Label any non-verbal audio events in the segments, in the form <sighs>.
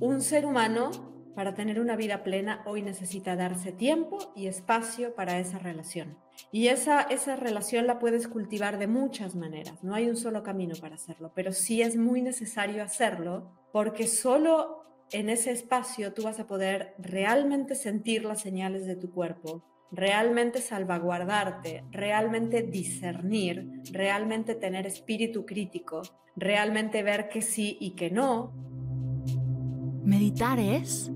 un ser humano para tener una vida plena hoy necesita darse tiempo y espacio para esa relación. Y esa, esa relación la puedes cultivar de muchas maneras, no hay un solo camino para hacerlo, pero sí es muy necesario hacerlo porque solo en ese espacio tú vas a poder realmente sentir las señales de tu cuerpo, realmente salvaguardarte, realmente discernir, realmente tener espíritu crítico, realmente ver que sí y que no. Meditar es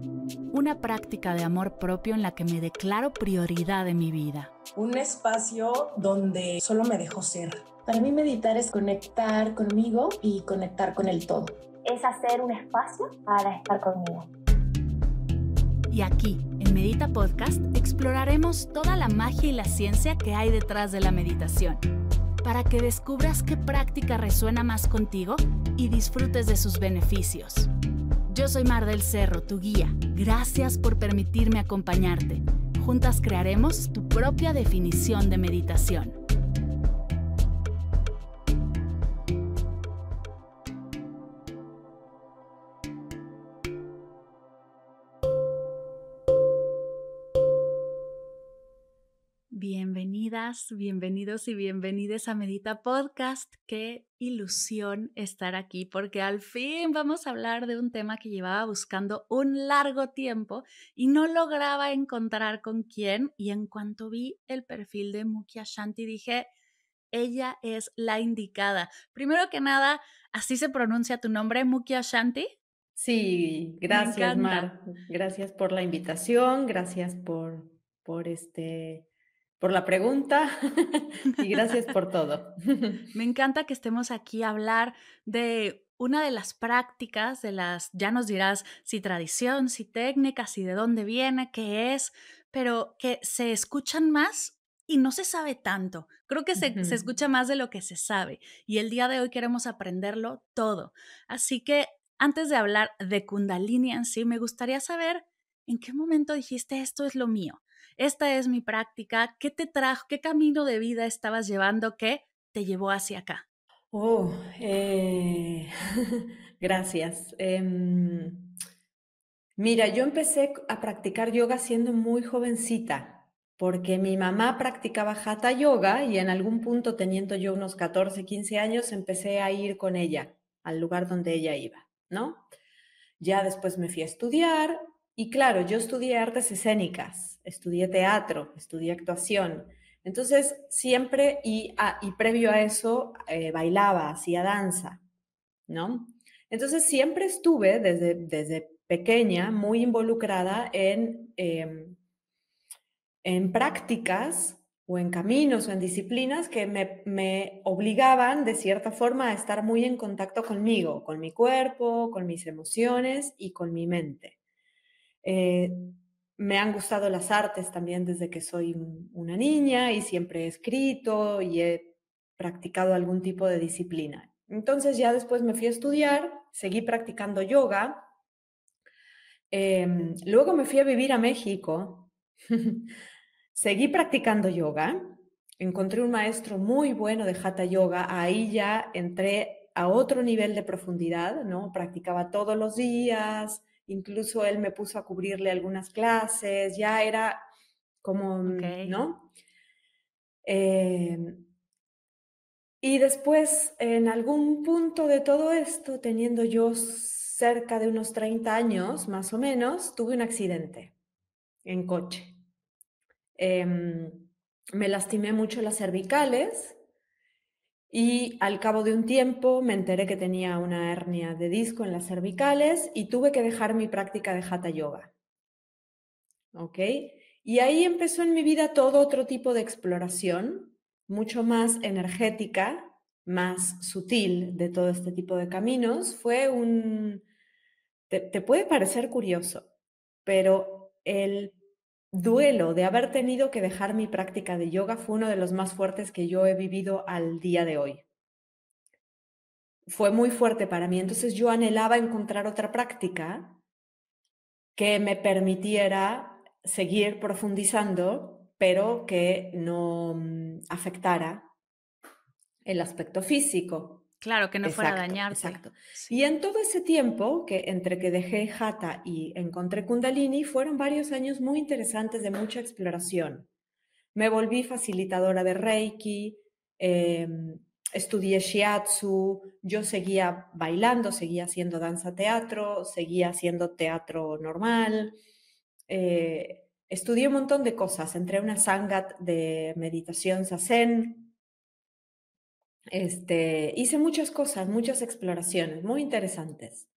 una práctica de amor propio en la que me declaro prioridad de mi vida. Un espacio donde solo me dejo ser. Para mí meditar es conectar conmigo y conectar con el todo. Es hacer un espacio para estar conmigo. Y aquí, en Medita Podcast, exploraremos toda la magia y la ciencia que hay detrás de la meditación, para que descubras qué práctica resuena más contigo y disfrutes de sus beneficios. Yo soy Mar del Cerro, tu guía. Gracias por permitirme acompañarte. Juntas crearemos tu propia definición de meditación. Bienvenidas, bienvenidos y bienvenidas a Medita Podcast. Qué ilusión estar aquí porque al fin vamos a hablar de un tema que llevaba buscando un largo tiempo y no lograba encontrar con quién. Y en cuanto vi el perfil de Mukia Shanti dije, ella es la indicada. Primero que nada, ¿así se pronuncia tu nombre, Mukia Shanti? Sí, gracias, Mar. Gracias por la invitación, gracias por, por este por la pregunta <laughs> y gracias por todo. <laughs> Me encanta que estemos aquí a hablar de una de las prácticas, de las, ya nos dirás si tradición, si técnicas, si de dónde viene, qué es, pero que se escuchan más y no se sabe tanto. Creo que se, se, escucha más de lo que se sabe y el día de hoy queremos aprenderlo todo. Así que antes de hablar de Kundalini en sí, me gustaría saber en qué momento dijiste esto es lo mío esta es mi práctica, ¿qué te trajo, qué camino de vida estabas llevando que te llevó hacia acá? Oh, eh, <laughs> gracias. Em, mira, yo empecé a practicar yoga siendo muy jovencita, porque mi mamá practicaba hatha yoga y en algún punto, teniendo yo unos 14, 15 años, empecé a ir con ella al lugar donde ella iba, ¿no? Ya después me fui a estudiar y claro, yo estudié artes escénicas, estudié teatro, estudié actuación. Entonces, siempre, y, ah, y previo a eso, eh, bailaba, hacía danza, ¿no? Entonces, siempre estuve desde, desde pequeña muy involucrada en, em, en prácticas o en caminos o en disciplinas que me, me, obligaban de cierta forma a estar muy en contacto conmigo, con mi cuerpo, con mis emociones y con mi mente. Eh, me han gustado las artes también desde que soy una niña y siempre he escrito y he practicado algún tipo de disciplina. Entonces ya después me fui a estudiar, seguí practicando yoga. Em, luego me fui a vivir a México. <laughs> seguí practicando yoga. Encontré un maestro muy bueno de hatha yoga. Ahí ya entré a otro nivel de profundidad, ¿no? Practicaba todos los días, incluso él me puso a cubrirle algunas clases, ya era como, ¿no? Em, y después, en algún punto de todo esto, teniendo yo cerca de unos 30 años, más o menos, tuve un accidente en coche. Em, me lastimé mucho las cervicales y al cabo de un tiempo me enteré que tenía una hernia de disco en las cervicales y tuve que dejar mi práctica de hatha yoga. ¿Ok? Y ahí empezó en mi vida todo otro tipo de exploración, mucho más energética, más sutil de todo este tipo de caminos. Fue un... te, te puede parecer curioso, pero el duelo de haber tenido que dejar mi práctica de yoga fue uno de los más fuertes que yo he vivido al día de hoy. Fue muy fuerte para mí, entonces yo anhelaba encontrar otra práctica que me permitiera seguir profundizando, pero que no mm, afectara el aspecto físico. Claro, que no fuera a dañarte. Exacto. Y en todo ese tiempo, que entre que dejé Hatha y encontré Kundalini, fueron varios años muy interesantes de mucha exploración. Me volví facilitadora de Reiki, em, estudié shiatsu, yo seguía bailando, seguía haciendo danza teatro, seguía haciendo teatro normal. Eh, estudié un montón de cosas, entré a una sangat de meditación sasen, este, hice muchas cosas, muchas exploraciones muy interesantes.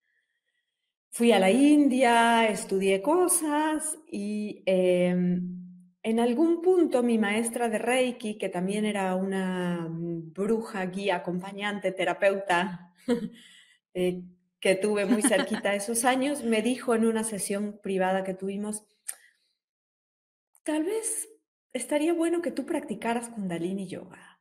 Fui a la India, estudié cosas y em, en algún punto mi maestra de Reiki, que también era una bruja, guía, acompañante, terapeuta, <laughs> eh, que tuve muy cerquita <laughs> esos años, me dijo en una sesión privada que tuvimos, tal vez estaría bueno que tú practicaras kundalini yoga.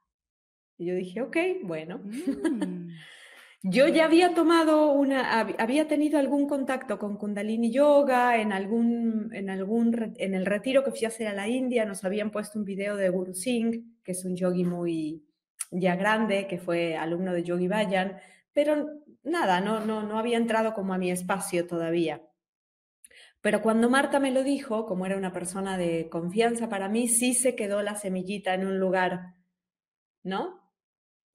Y yo dije, ok, bueno. Mm. <laughs> yo ya había tomado una, había tenido algún contacto con Kundalini Yoga en algún, en algún, en el retiro que fui a hacer a la India, nos habían puesto un video de Guru Singh, que es un yogi muy ya grande, que fue alumno de Yogi Bayan, pero nada, no, no, no había entrado como a mi espacio todavía. Pero cuando Marta me lo dijo, como era una persona de confianza para mí, sí se quedó la semillita en un lugar, ¿no?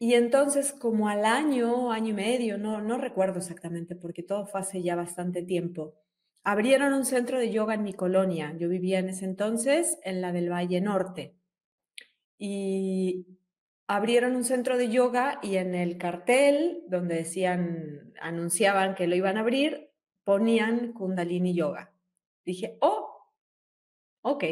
Y entonces, como al año, año y medio, no, no recuerdo exactamente, porque todo fue hace ya bastante tiempo, abrieron un centro de yoga en mi colonia. Yo vivía en ese entonces en la del Valle Norte. Y abrieron un centro de yoga y en el cartel donde decían, anunciaban que lo iban a abrir, ponían Kundalini Yoga. Dije, oh, ok,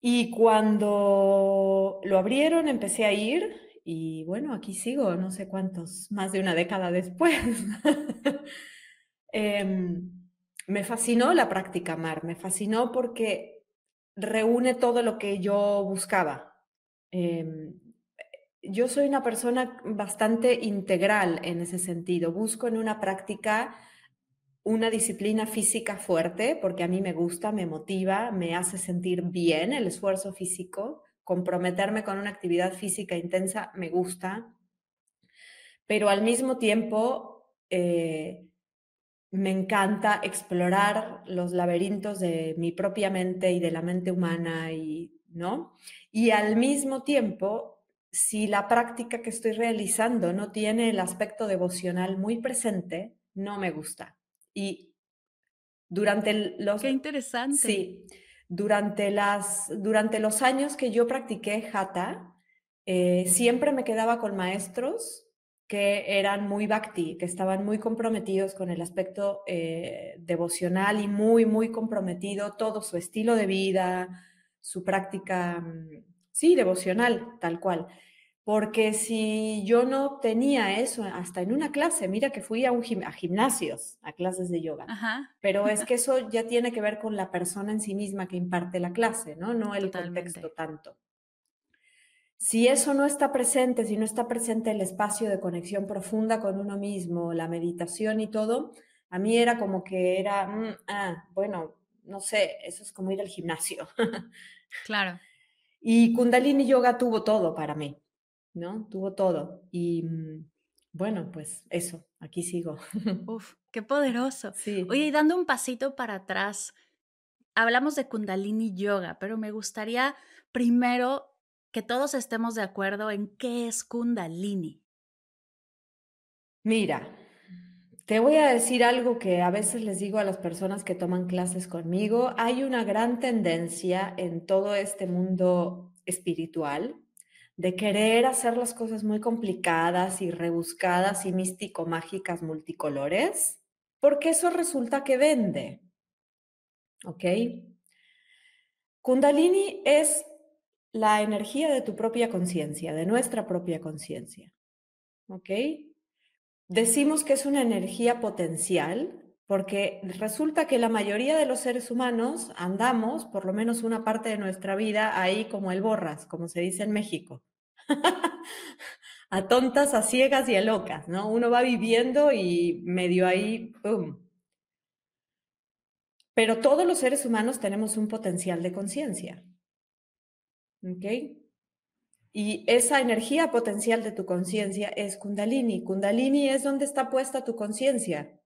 y cuando lo abrieron, empecé a ir y bueno, aquí sigo, no sé cuántos, más de una década después. <laughs> Em, me fascinó la práctica MAR, me fascinó porque reúne todo lo que yo buscaba. Em, yo soy una persona bastante integral en ese sentido. Busco en una práctica una disciplina física fuerte, porque a mí me gusta, me motiva, me hace sentir bien el esfuerzo físico, comprometerme con una actividad física intensa me gusta, pero al mismo tiempo eh, me encanta explorar los laberintos de mi propia mente y de la mente humana, y, ¿no? Y al mismo tiempo, si la práctica que estoy realizando no tiene el aspecto devocional muy presente, no me gusta. Y durante los... Qué interesante. Sí, durante, las, durante los años que yo practiqué Hatha, eh, siempre me quedaba con maestros que eran muy bhakti, que estaban muy comprometidos con el aspecto eh, devocional y muy, muy comprometido todo su estilo de vida, su práctica, mm, sí, devocional, tal cual. Porque si yo no tenía eso hasta en una clase, mira que fui a, un a gimnasios, a clases de yoga, pero es <laughs> que eso ya tiene que ver con la persona en sí misma que imparte la clase, ¿no? No el contexto tanto. Si eso no está presente, si no está presente el espacio de conexión profunda con uno mismo, la meditación y todo, a mí era como que era, mm, ah, bueno, no sé, eso es como ir al gimnasio. <laughs> Claro. Y Kundalini Yoga tuvo todo para mí. ¿No? Tuvo todo. Y mm, bueno, pues eso, aquí sigo. <laughs> Uf, qué poderoso. Sí. Oye, y dando un pasito para atrás, hablamos de Kundalini Yoga, pero me gustaría primero que todos estemos de acuerdo en qué es Kundalini. Mira, te voy a decir algo que a veces les digo a las personas que toman clases conmigo. Hay una gran tendencia en todo este mundo espiritual de querer hacer las cosas muy complicadas y rebuscadas y místico-mágicas multicolores, porque eso resulta que vende. ¿Ok? Kundalini es la energía de tu propia conciencia, de nuestra propia conciencia. ¿Ok? Decimos que es una energía potencial porque resulta que la mayoría de los seres humanos andamos, por lo menos una parte de nuestra vida, ahí como el borras, como se dice en México. <laughs> a tontas, a ciegas y a locas, ¿no? Uno va viviendo y medio ahí, ¡pum! Pero todos los seres humanos tenemos un potencial de conciencia. ¿Ok? Y esa energía potencial de tu conciencia es Kundalini. Kundalini es donde está puesta tu conciencia,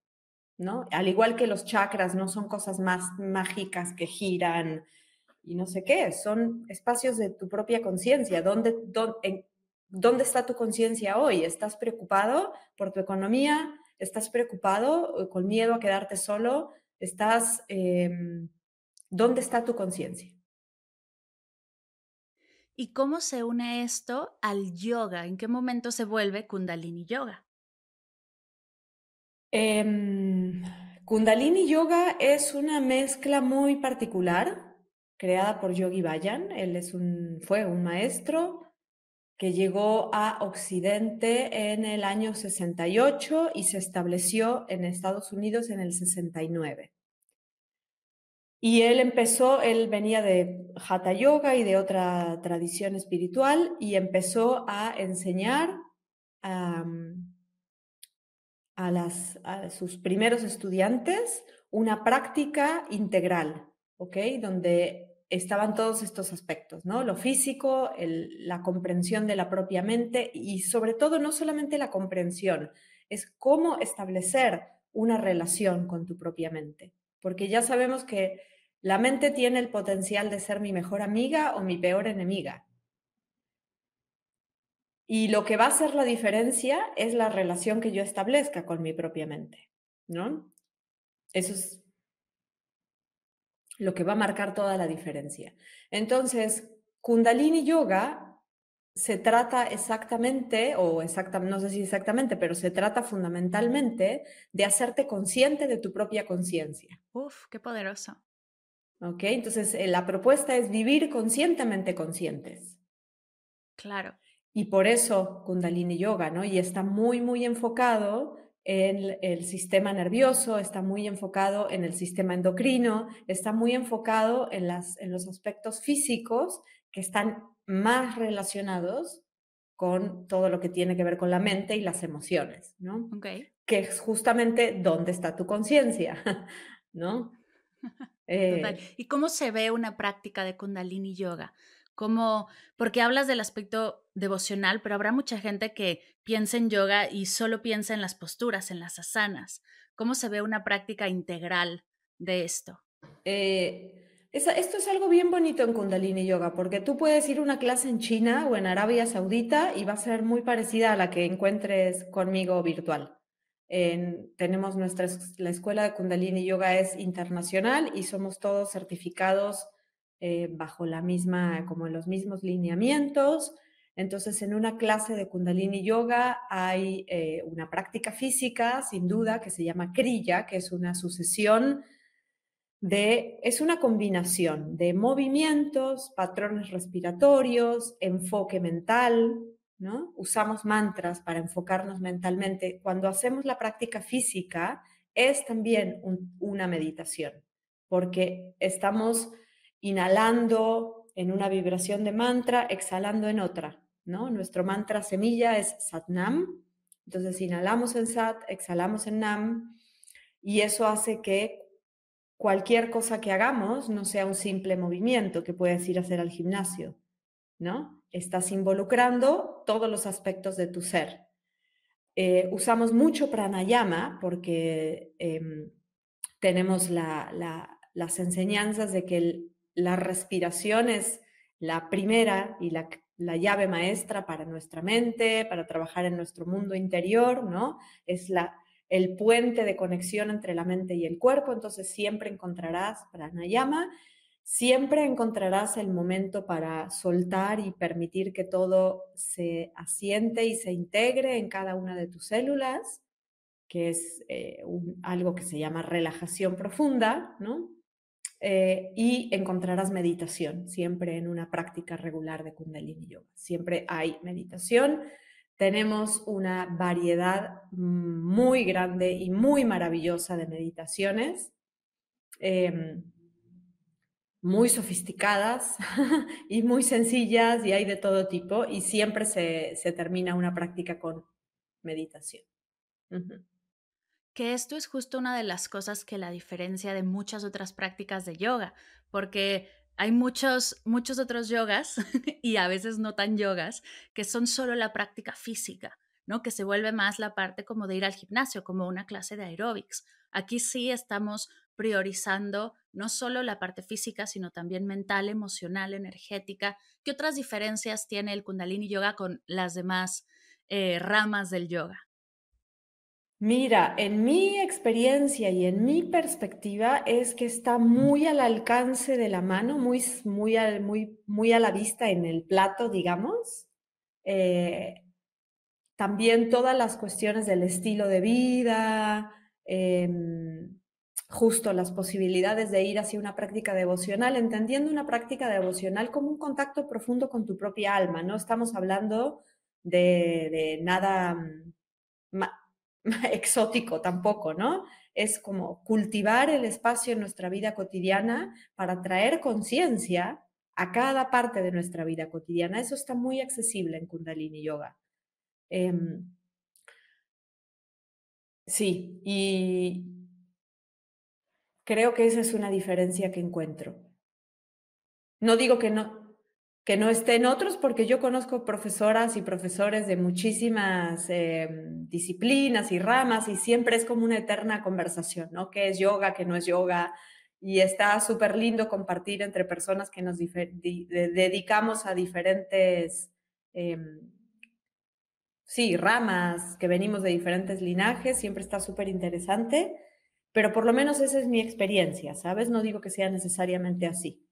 ¿no? Al igual que los chakras, no son cosas más mágicas que giran y no sé qué, son espacios de tu propia conciencia. ¿Dónde, dónde, ¿Dónde está tu conciencia hoy? ¿Estás preocupado por tu economía? ¿Estás preocupado con miedo a quedarte solo? ¿Estás... Em, ¿Dónde está tu conciencia? ¿Y cómo se une esto al yoga? ¿En qué momento se vuelve Kundalini Yoga? Em, Kundalini Yoga es una mezcla muy particular creada por Yogi Bayan. Él es un, fue un maestro que llegó a Occidente en el año 68 y se estableció en Estados Unidos en el 69. Y él empezó, él venía de Hatha Yoga y de otra tradición espiritual y empezó a enseñar a, sus primeros estudiantes una práctica integral, ¿ok? Donde estaban todos estos aspectos, ¿no? Lo físico, la comprensión de la propia mente y sobre todo no solamente la comprensión, es cómo establecer una relación con tu propia mente, porque ya sabemos que la mente tiene el potencial de ser mi mejor amiga o mi peor enemiga. Y lo que va a hacer la diferencia es la relación que yo establezca con mi propia mente, ¿no? Eso es lo que va a marcar toda la diferencia. Entonces, Kundalini Yoga se trata exactamente, o exactamente, no sé si exactamente, pero se trata fundamentalmente de hacerte consciente de tu propia conciencia. Uf, qué poderoso. ¿Ok? Entonces, eh, la propuesta es vivir conscientemente conscientes. Claro. Y por eso Kundalini Yoga, ¿no? Y está muy, muy enfocado en el sistema nervioso, está muy enfocado en el sistema endocrino, está muy enfocado en, las, en los aspectos físicos que están más relacionados con todo lo que tiene que ver con la mente y las emociones, ¿no? Okay. Que es justamente dónde está tu conciencia, <laughs> ¿no? <laughs> Eh, ¿Y cómo se ve una práctica de Kundalini Yoga? Como, porque hablas del aspecto devocional, pero habrá mucha gente que piensa en yoga y solo piensa en las posturas, en las asanas. ¿Cómo se ve una práctica integral de esto? Eh, esto es algo bien bonito en Kundalini Yoga, porque tú puedes ir a una clase en China o en Arabia Saudita y va a ser muy parecida a la que encuentres conmigo virtual tenemos nuestra, la escuela de Kundalini Yoga es internacional y somos todos certificados eh, bajo la misma, como en los mismos lineamientos. Entonces, en una clase de Kundalini Yoga hay eh, una práctica física, sin duda, que se llama Kriya, que es una sucesión de, es una combinación de movimientos, patrones respiratorios, enfoque mental, Usamos mantras para enfocarnos mentalmente. Cuando hacemos la práctica física, es también una meditación, porque estamos inhalando en una vibración de mantra, exhalando en otra, ¿no? Nuestro mantra semilla es Satnam, entonces inhalamos en Sat, exhalamos en Nam, y eso hace que cualquier cosa que hagamos no sea un simple movimiento que puedes ir a hacer al gimnasio, ¿no? estás involucrando todos los aspectos de tu ser. Eh, usamos mucho pranayama porque em, tenemos las enseñanzas de que la respiración es la primera y la, llave maestra para nuestra mente, para trabajar en nuestro mundo interior, ¿no? Es la, el puente de conexión entre la mente y el cuerpo, entonces siempre encontrarás pranayama Siempre encontrarás el momento para soltar y permitir que todo se asiente y se integre en cada una de tus células, que es eh, algo que se llama relajación profunda, ¿no? Eh, y encontrarás meditación, siempre en una práctica regular de Kundalini Yoga. Siempre hay meditación. Tenemos una variedad muy grande y muy maravillosa de meditaciones. Em, muy sofisticadas <laughs> y muy sencillas y hay de todo tipo y siempre se, termina una práctica con meditación. Que esto es justo una de las cosas que la diferencia de muchas otras prácticas de yoga, porque hay muchos, muchos otros yogas <laughs> y a veces no tan yogas que son solo la práctica física, ¿no? Que se vuelve más la parte como de ir al gimnasio, como una clase de aeróbics. Aquí sí estamos priorizando no solo la parte física, sino también mental, emocional, energética. ¿Qué otras diferencias tiene el Kundalini Yoga con las demás eh, ramas del yoga? Mira, en mi experiencia y en mi perspectiva es que está muy al alcance de la mano, muy, muy, muy, muy a la vista en el plato, digamos. Eh, también todas las cuestiones del estilo de vida, em, justo las posibilidades de ir hacia una práctica devocional, entendiendo una práctica devocional como un contacto profundo con tu propia alma. No estamos hablando de, de nada mm, <laughs> exótico tampoco, ¿no? Es como cultivar el espacio en nuestra vida cotidiana para traer conciencia a cada parte de nuestra vida cotidiana. Eso está muy accesible en Kundalini Yoga. Em, sí, y creo que esa es una diferencia que encuentro. No digo que no, que no estén otros, porque yo conozco profesoras y profesores de muchísimas em, disciplinas y ramas y siempre es como una eterna conversación, ¿no? ¿Qué es yoga, qué no es yoga? Y está súper lindo compartir entre personas que nos dedicamos a diferentes, em, sí, ramas, que venimos de diferentes linajes, siempre está súper interesante, pero por lo menos esa es mi experiencia, ¿sabes? No digo que sea necesariamente así.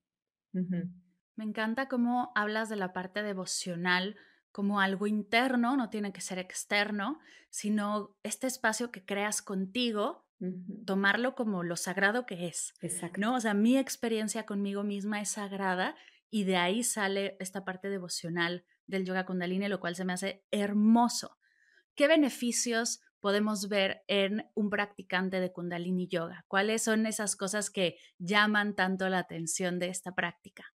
Me encanta cómo hablas de la parte devocional como algo interno, no tiene que ser externo, sino este espacio que creas contigo, tomarlo como lo sagrado que es. Exacto. ¿no? O sea, mi experiencia conmigo misma es sagrada y de ahí sale esta parte devocional del yoga kundalini, lo cual se me hace hermoso. ¿Qué beneficios podemos ver en un practicante de kundalini yoga? ¿Cuáles son esas cosas que llaman tanto la atención de esta práctica?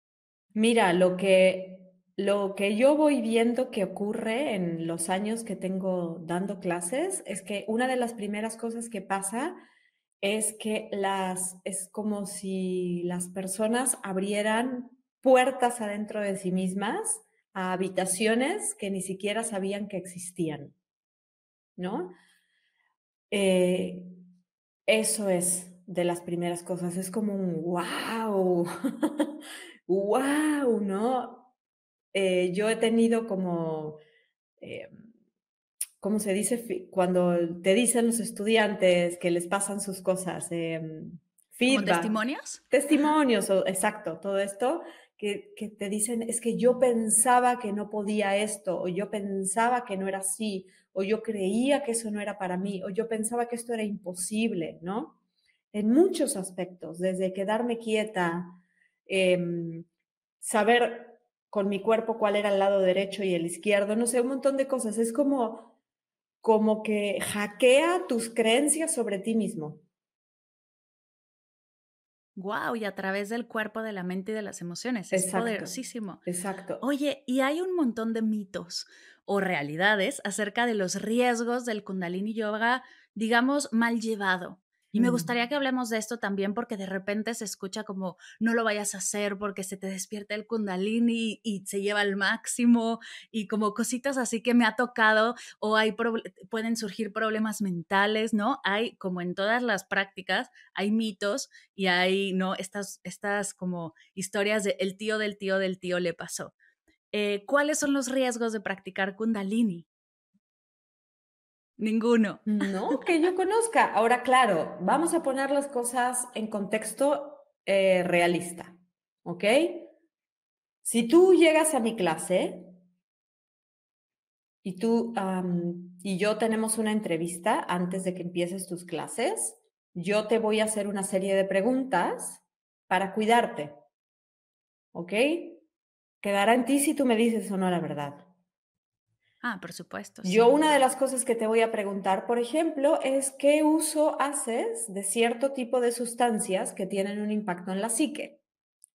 Mira, lo que, lo que yo voy viendo que ocurre en los años que tengo dando clases es que una de las primeras cosas que pasa es que las, es como si las personas abrieran puertas adentro de sí mismas a habitaciones que ni siquiera sabían que existían, ¿no? Eh, eso es de las primeras cosas, es como un wow, <laughs> wow, ¿no? Eh, yo he tenido como, eh, ¿cómo se dice? Cuando te dicen los estudiantes que les pasan sus cosas, eh, testimonios? Testimonios, exacto, todo esto. Que, que, te dicen, es que yo pensaba que no podía esto, o yo pensaba que no era así, o yo creía que eso no era para mí, o yo pensaba que esto era imposible, ¿no? En muchos aspectos, desde quedarme quieta, Em, saber con mi cuerpo cuál era el lado derecho y el izquierdo, no sé, un montón de cosas. Es como, como que hackea tus creencias sobre ti mismo. Wow, y a través del cuerpo, de la mente y de las emociones. Es poderosísimo. Exacto. Oye, y hay un montón de mitos o realidades acerca de los riesgos del Kundalini Yoga, digamos, mal llevado. Y me mm. gustaría que hablemos de esto también porque de repente se escucha como no lo vayas a hacer porque se te despierta el kundalini y se lleva al máximo y como cositas así que me ha tocado o hay pueden surgir problemas mentales, ¿no? Hay como en todas las prácticas hay mitos y hay no estas estas como historias de el tío del tío del tío le pasó. Eh, ¿Cuáles son los riesgos de practicar kundalini? Ninguno. No, que yo conozca. Ahora, claro, vamos a poner las cosas en contexto eh, realista, ¿ok? Si tú llegas a mi clase y tú y yo tenemos una entrevista antes de que empieces tus clases, yo te voy a hacer una serie de preguntas para cuidarte, ¿ok? Quedará en ti si tú me dices o no la verdad. Ah, por supuesto. Yo una de las cosas que te voy a preguntar, por ejemplo, es qué uso haces de cierto tipo de sustancias que tienen un impacto en la psique.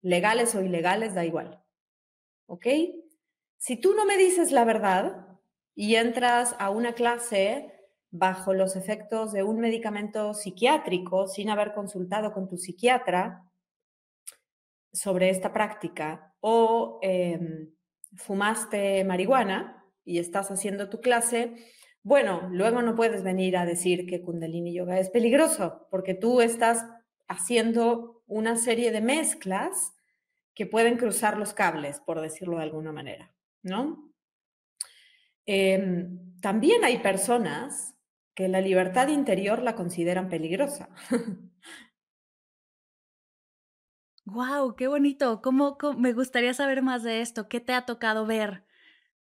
Legales o ilegales, da igual. ¿Ok? Si tú no me dices la verdad y entras a una clase bajo los efectos de un medicamento psiquiátrico sin haber consultado con tu psiquiatra, sobre esta práctica o em, fumaste marihuana y estás haciendo tu clase, bueno, luego no puedes venir a decir que Kundalini Yoga es peligroso, porque tú estás haciendo una serie de mezclas que pueden cruzar los cables, por decirlo de alguna manera, ¿no? Em, también hay personas que la libertad interior la consideran peligrosa. <laughs> ¡Wow! ¡Qué bonito! ¿Cómo, me gustaría saber más de esto? ¿Qué te ha tocado ver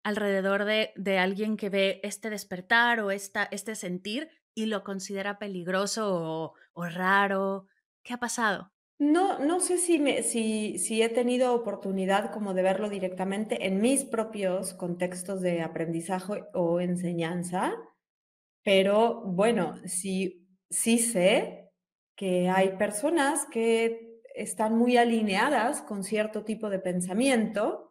alrededor de, de alguien que ve este despertar o esta, este sentir y lo considera peligroso o, raro? ¿Qué ha pasado? No, no sé si, me, si, si he tenido oportunidad como de verlo directamente en mis propios contextos de aprendizaje o enseñanza, pero bueno, sí sé que hay personas que están muy alineadas con cierto tipo de pensamiento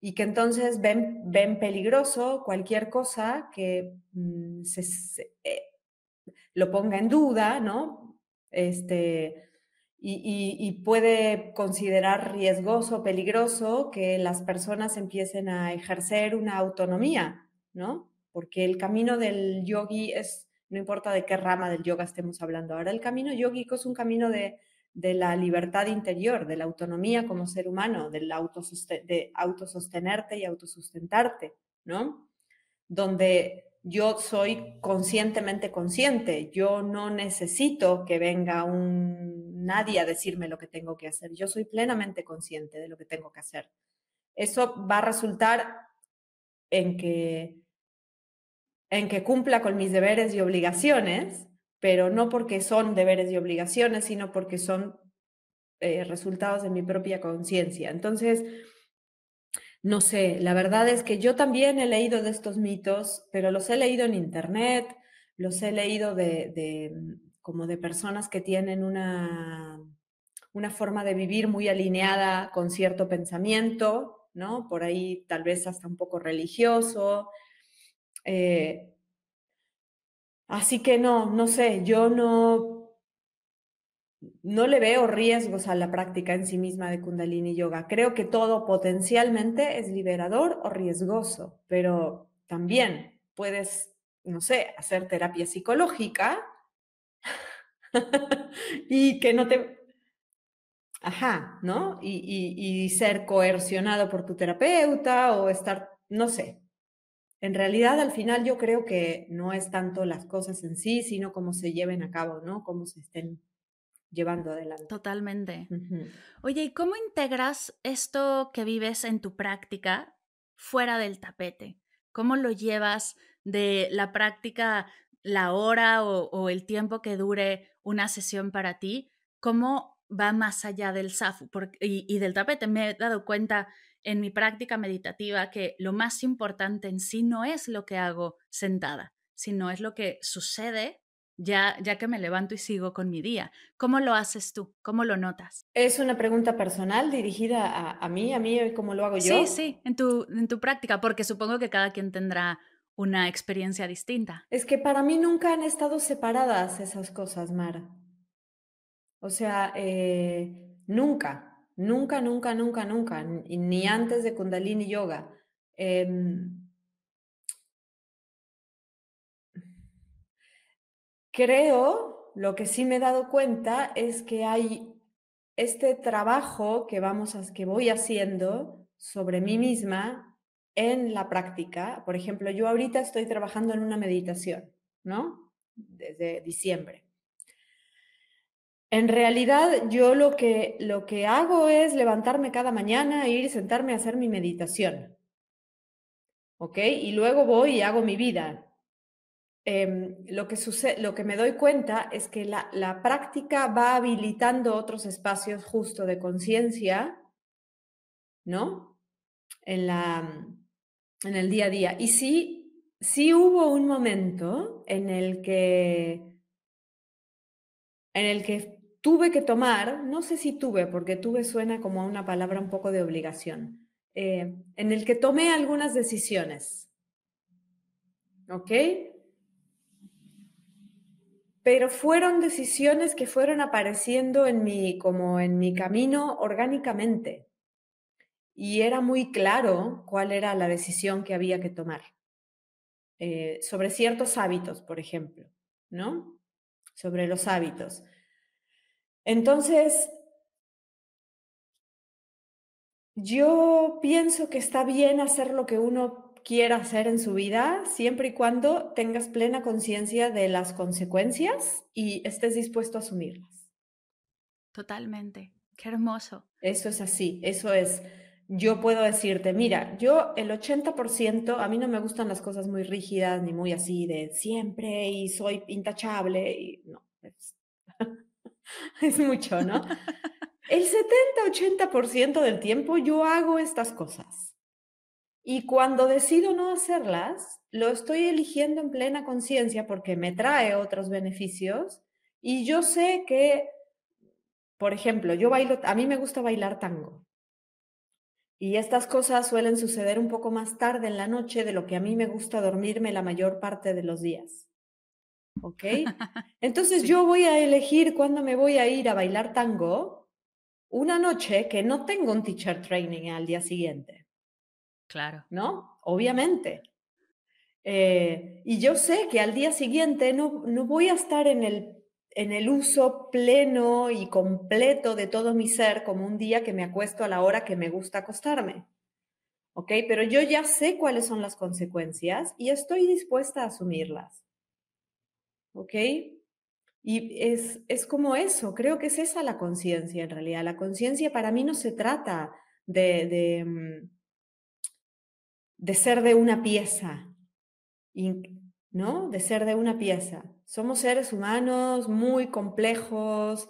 y que entonces ven, ven peligroso cualquier cosa que mm, se, eh, lo ponga en duda, ¿no? Este, y, puede considerar riesgoso, peligroso que las personas empiecen a ejercer una autonomía, ¿no? Porque el camino del yogi es, no importa de qué rama del yoga estemos hablando ahora, el camino yógico es un camino de, la libertad interior, de la autonomía como ser humano, del de autosostenerte y autosustentarte, ¿no? Donde yo soy conscientemente consciente, yo no necesito que venga un nadie a decirme lo que tengo que hacer, yo soy plenamente consciente de lo que tengo que hacer. Eso va a resultar en que en que cumpla con mis deberes y obligaciones, pero no porque son deberes y obligaciones, sino porque son eh, resultados de mi propia conciencia. Entonces, no sé, la verdad es que yo también he leído de estos mitos, pero los he leído en internet, los he leído de, mm, como de personas que tienen una, una forma de vivir muy alineada con cierto pensamiento, ¿no? Por ahí tal vez hasta un poco religioso. Eh, así que no, no sé, yo no, no le veo riesgos a la práctica en sí misma de Kundalini Yoga. Creo que todo potencialmente es liberador o riesgoso, pero también puedes, no sé, hacer terapia psicológica <laughs> y que no te... Ajá, ¿no? Y, y, ser coercionado por tu terapeuta o estar, no sé. En realidad, al final yo creo que no es tanto las cosas en sí, sino cómo se lleven a cabo, ¿no? Cómo se estén llevando adelante. Totalmente. Oye, ¿y cómo integras esto que vives en tu práctica fuera del tapete? ¿Cómo lo llevas de la práctica, la hora o, el tiempo que dure una sesión para ti? ¿Cómo va más allá del SAFU y, y del tapete? Me he dado cuenta en mi práctica meditativa que lo más importante en sí no es lo que hago sentada, sino es lo que sucede ya, ya que me levanto y sigo con mi día. ¿Cómo lo haces tú? ¿Cómo lo notas? Es una pregunta personal dirigida a, mí, a mí, ¿cómo lo hago yo? Sí, sí, en tu, en tu práctica, porque supongo que cada quien tendrá una experiencia distinta. Es que para mí nunca han estado separadas esas cosas, Mara. O sea, eh, nunca, nunca, nunca, nunca, nunca, ni antes de Kundalini Yoga. Em, Creo, lo que sí me he dado cuenta es que hay este trabajo que vamos a, que voy haciendo sobre mí misma en la práctica. Por ejemplo, yo ahorita estoy trabajando en una meditación, ¿no? Desde diciembre. En realidad, yo lo que, lo que hago es levantarme cada mañana, e ir sentarme a hacer mi meditación. ¿Ok? Y luego voy y hago mi vida. Em, lo, que sucede, lo que me doy cuenta es que la, la práctica va habilitando otros espacios justo de conciencia, ¿no? En, la, en el día a día. Y sí, sí hubo un momento en el que en el que tuve que tomar, no sé si tuve, porque tuve suena como una palabra un poco de obligación, eh, en el que tomé algunas decisiones. ¿Ok? pero fueron decisiones que fueron apareciendo en mi, como en mi camino orgánicamente. Y era muy claro cuál era la decisión que había que tomar. Eh, sobre ciertos hábitos, por ejemplo, ¿no? Sobre los hábitos. Entonces, yo pienso que está bien hacer lo que uno quiera hacer en su vida, siempre y cuando tengas plena conciencia de las consecuencias y estés dispuesto a asumirlas. Totalmente. Qué hermoso. Eso es así, eso es. Yo puedo decirte, mira, yo el 80%, a mí no me gustan las cosas muy rígidas ni muy así de siempre y soy intachable y no, es, <laughs> es mucho, ¿no? El 70-80% del tiempo yo hago estas cosas. Y cuando decido no hacerlas, lo estoy eligiendo en plena conciencia porque me trae otros beneficios y yo sé que, por ejemplo, yo bailo, a mí me gusta bailar tango. Y estas cosas suelen suceder un poco más tarde en la noche de lo que a mí me gusta dormirme la mayor parte de los días. ¿Ok? <laughs> Entonces yo voy a elegir cuándo me voy a ir a bailar tango una noche que no tengo un teacher training al día siguiente. Claro. ¿No? Obviamente. Eh, y yo sé que al día siguiente no, no voy a estar en el, en el uso pleno y completo de todo mi ser como un día que me acuesto a la hora que me gusta acostarme. ¿Ok? Pero yo ya sé cuáles son las consecuencias y estoy dispuesta a asumirlas. ¿Ok? Y es, es como eso, creo que es esa la conciencia en realidad. La conciencia para mí no se trata de, de, mm, de ser de una pieza, ¿no? De ser de una pieza. Somos seres humanos muy complejos,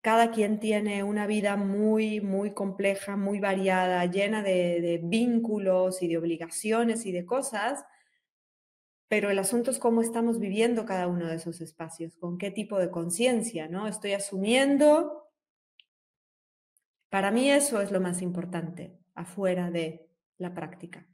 cada quien tiene una vida muy, muy compleja, muy variada, llena de, de vínculos y de obligaciones y de cosas pero el asunto es cómo estamos viviendo cada uno de esos espacios, con qué tipo de conciencia, ¿no? Estoy asumiendo. Para mí eso es lo más importante, afuera de la práctica.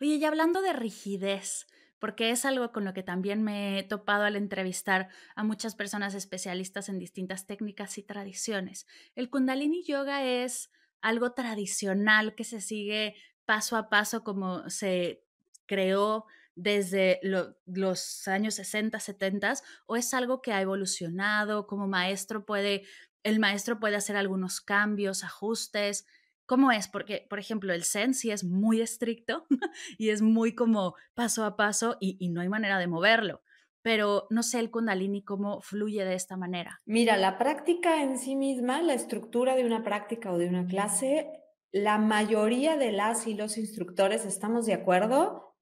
Oye, y hablando de rigidez, porque es algo con lo que también me he topado al entrevistar a muchas personas especialistas en distintas técnicas y tradiciones. El kundalini yoga es algo tradicional que se sigue paso a paso como se creó desde los años 60, 70 o es algo que ha evolucionado como maestro puede el maestro puede hacer algunos cambios, ajustes. ¿Cómo es? Porque, por ejemplo, el Zen sí es muy estricto <laughs> y es muy como paso a paso y, y no hay manera de moverlo pero no sé el kundalini cómo fluye de esta manera. Mira, la práctica en sí misma, la estructura de una práctica o de una clase, la mayoría de las y los instructores estamos de acuerdo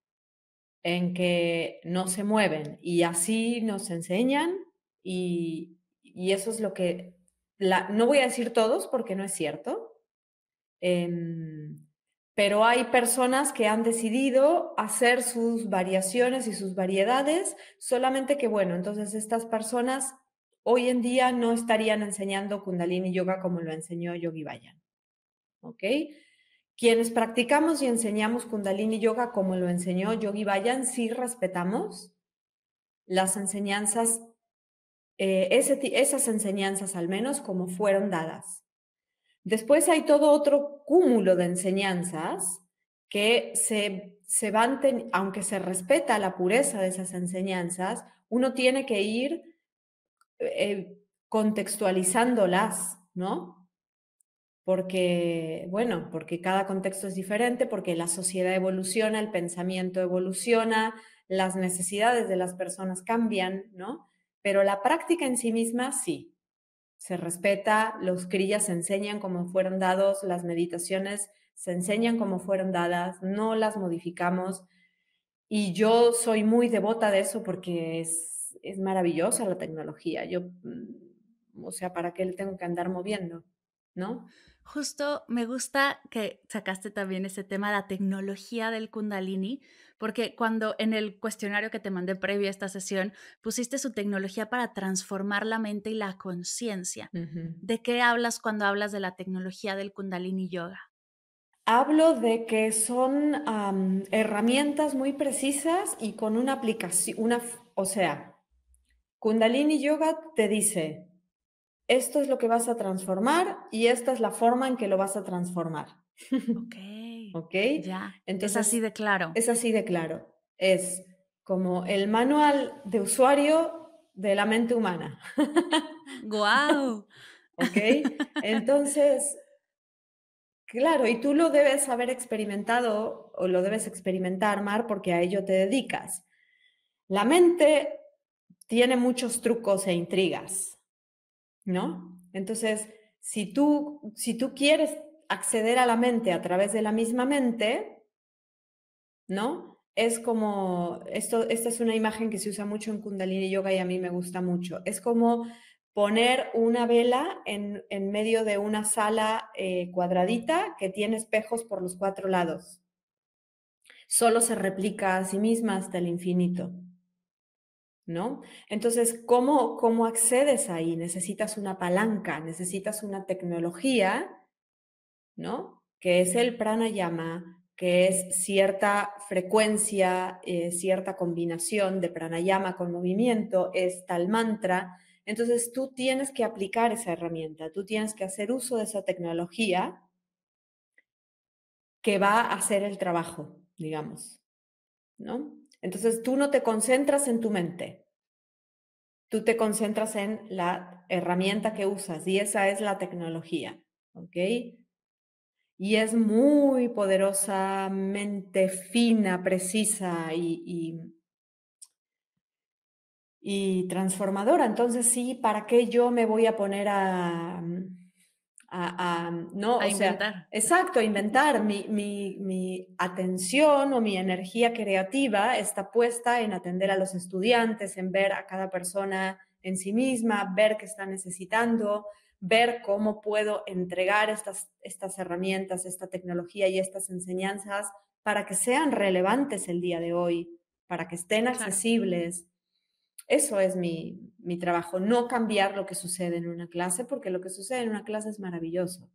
en que no se mueven y así nos enseñan y, eso es lo que, no voy a decir todos porque no es cierto, em, pero hay personas que han decidido hacer sus variaciones y sus variedades, solamente que bueno, entonces estas personas hoy en día no estarían enseñando kundalini yoga como lo enseñó Yogi Bayan. ¿Ok? Quienes practicamos y enseñamos Kundalini Yoga como lo enseñó Yogi Bayan, sí respetamos las enseñanzas, eh, esas enseñanzas al menos como fueron dadas. Después hay todo otro cúmulo de enseñanzas que se, se van, aunque se respeta la pureza de esas enseñanzas, uno tiene que ir eh, contextualizándolas, ¿no? Porque, bueno, porque cada contexto es diferente, porque la sociedad evoluciona, el pensamiento evoluciona, las necesidades de las personas cambian, ¿no? Pero la práctica en sí misma sí, se respeta, los crillas se enseñan como fueron dados, las meditaciones se enseñan como fueron dadas, no las modificamos. Y yo soy muy devota de eso porque es, es maravillosa la tecnología. Yo, mm, o sea, ¿para qué le tengo que andar moviendo? ¿No? Justo me gusta que sacaste también ese tema, la tecnología del kundalini, porque cuando en el cuestionario que te mandé previo a esta sesión pusiste su tecnología para transformar la mente y la conciencia. ¿De qué hablas cuando hablas de la tecnología del kundalini yoga? Hablo de que son herramientas muy precisas y con una aplicación, una, o sea, Kundalini Yoga te dice, esto es lo que vas a transformar y esta es la forma en que lo vas a transformar. <laughs> Ok. ¿Ok? Ya. Entonces, es así de claro. Es así de claro. Es como el manual de usuario de la mente humana. <laughs> ¡Guau! ¿Ok? <laughs> Entonces, claro, y tú lo debes haber experimentado o lo debes experimentar, Mar, porque a ello te dedicas. La mente tiene muchos trucos e intrigas, ¿no? Entonces, si tú, si tú quieres acceder a la mente a través de la misma mente, ¿no? Es como, esto, esta es una imagen que se usa mucho en Kundalini Yoga y a mí me gusta mucho. Es como poner una vela en, en medio de una sala eh, cuadradita que tiene espejos por los cuatro lados. Solo se replica a sí misma hasta el infinito. ¿No? Entonces, ¿cómo, ¿cómo accedes ahí? Necesitas una palanca, necesitas una tecnología, ¿no? Que es el pranayama, que es cierta frecuencia, eh, cierta combinación de pranayama con movimiento, es tal mantra. Entonces tú tienes que aplicar esa herramienta, tú tienes que hacer uso de esa tecnología que va a hacer el trabajo, digamos, ¿no? Entonces tú no te concentras en tu mente, tú te concentras en la herramienta que usas y esa es la tecnología, ¿ok? Y es muy poderosamente fina, precisa y, y, y, transformadora. Entonces sí, ¿para qué yo me voy a poner a... A, a, no, a o inventar. Sea, exacto, a inventar. Mi, mi, mi, atención o mi energía creativa está puesta en atender a los estudiantes, en ver a cada persona en sí misma, ver qué está necesitando, ver cómo puedo entregar estas, estas herramientas, esta tecnología y estas enseñanzas para que sean relevantes el día de hoy, para que estén accesibles. Eso es mi, mi, trabajo, no cambiar lo que sucede en una clase, porque lo que sucede en una clase es maravilloso.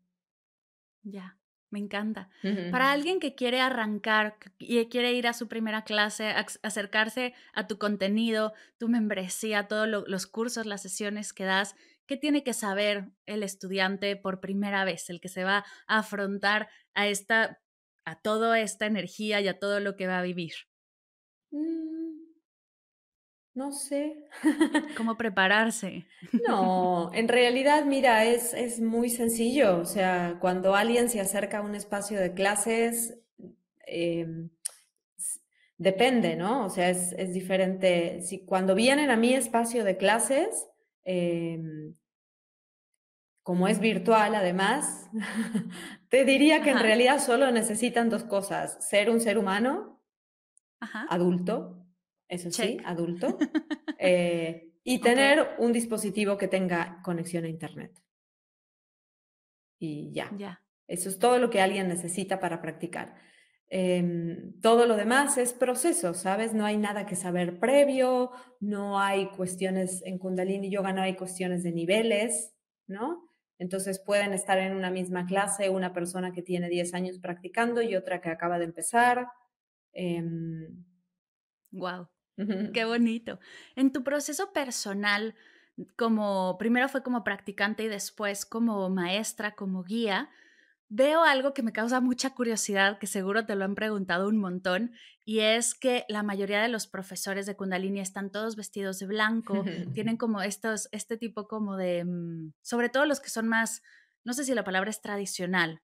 Ya, me encanta. Uh -huh. Para alguien que quiere arrancar y quiere ir a su primera clase, acercarse a tu contenido, tu membresía, todos lo, los cursos, las sesiones que das, ¿qué tiene que saber el estudiante por primera vez, el que se va a afrontar a esta, a toda esta energía y a todo lo que va a vivir? Mm, no sé. ¿Cómo prepararse? No, en realidad, mira, es, es muy sencillo. O sea, cuando alguien se acerca a un espacio de clases, eh, depende, ¿no? O sea, es, es, diferente. Si cuando vienen a mi espacio de clases, eh, como es virtual además, <laughs> te diría que Ajá. en realidad solo necesitan dos cosas, ser un ser humano, Ajá. adulto, eso sí, adulto, <laughs> eh, y tener okay. un dispositivo que tenga conexión a Internet. Y ya. Eso es todo lo que alguien necesita para practicar. Eh, todo lo demás es proceso, ¿sabes? No hay nada que saber previo, no hay cuestiones en Kundalini Yoga, no hay cuestiones de niveles, ¿no? Entonces pueden estar en una misma clase una persona que tiene 10 años practicando y otra que acaba de empezar. Eh, wow, qué bonito. En tu proceso personal, como primero fue como practicante y después como maestra, como guía, veo algo que me causa mucha curiosidad, que seguro te lo han preguntado un montón, y es que la mayoría de los profesores de Kundalini están todos vestidos de blanco, tienen <laughs> como estos, este tipo como de, mm, sobre todo los que son más, no sé si la palabra es tradicional,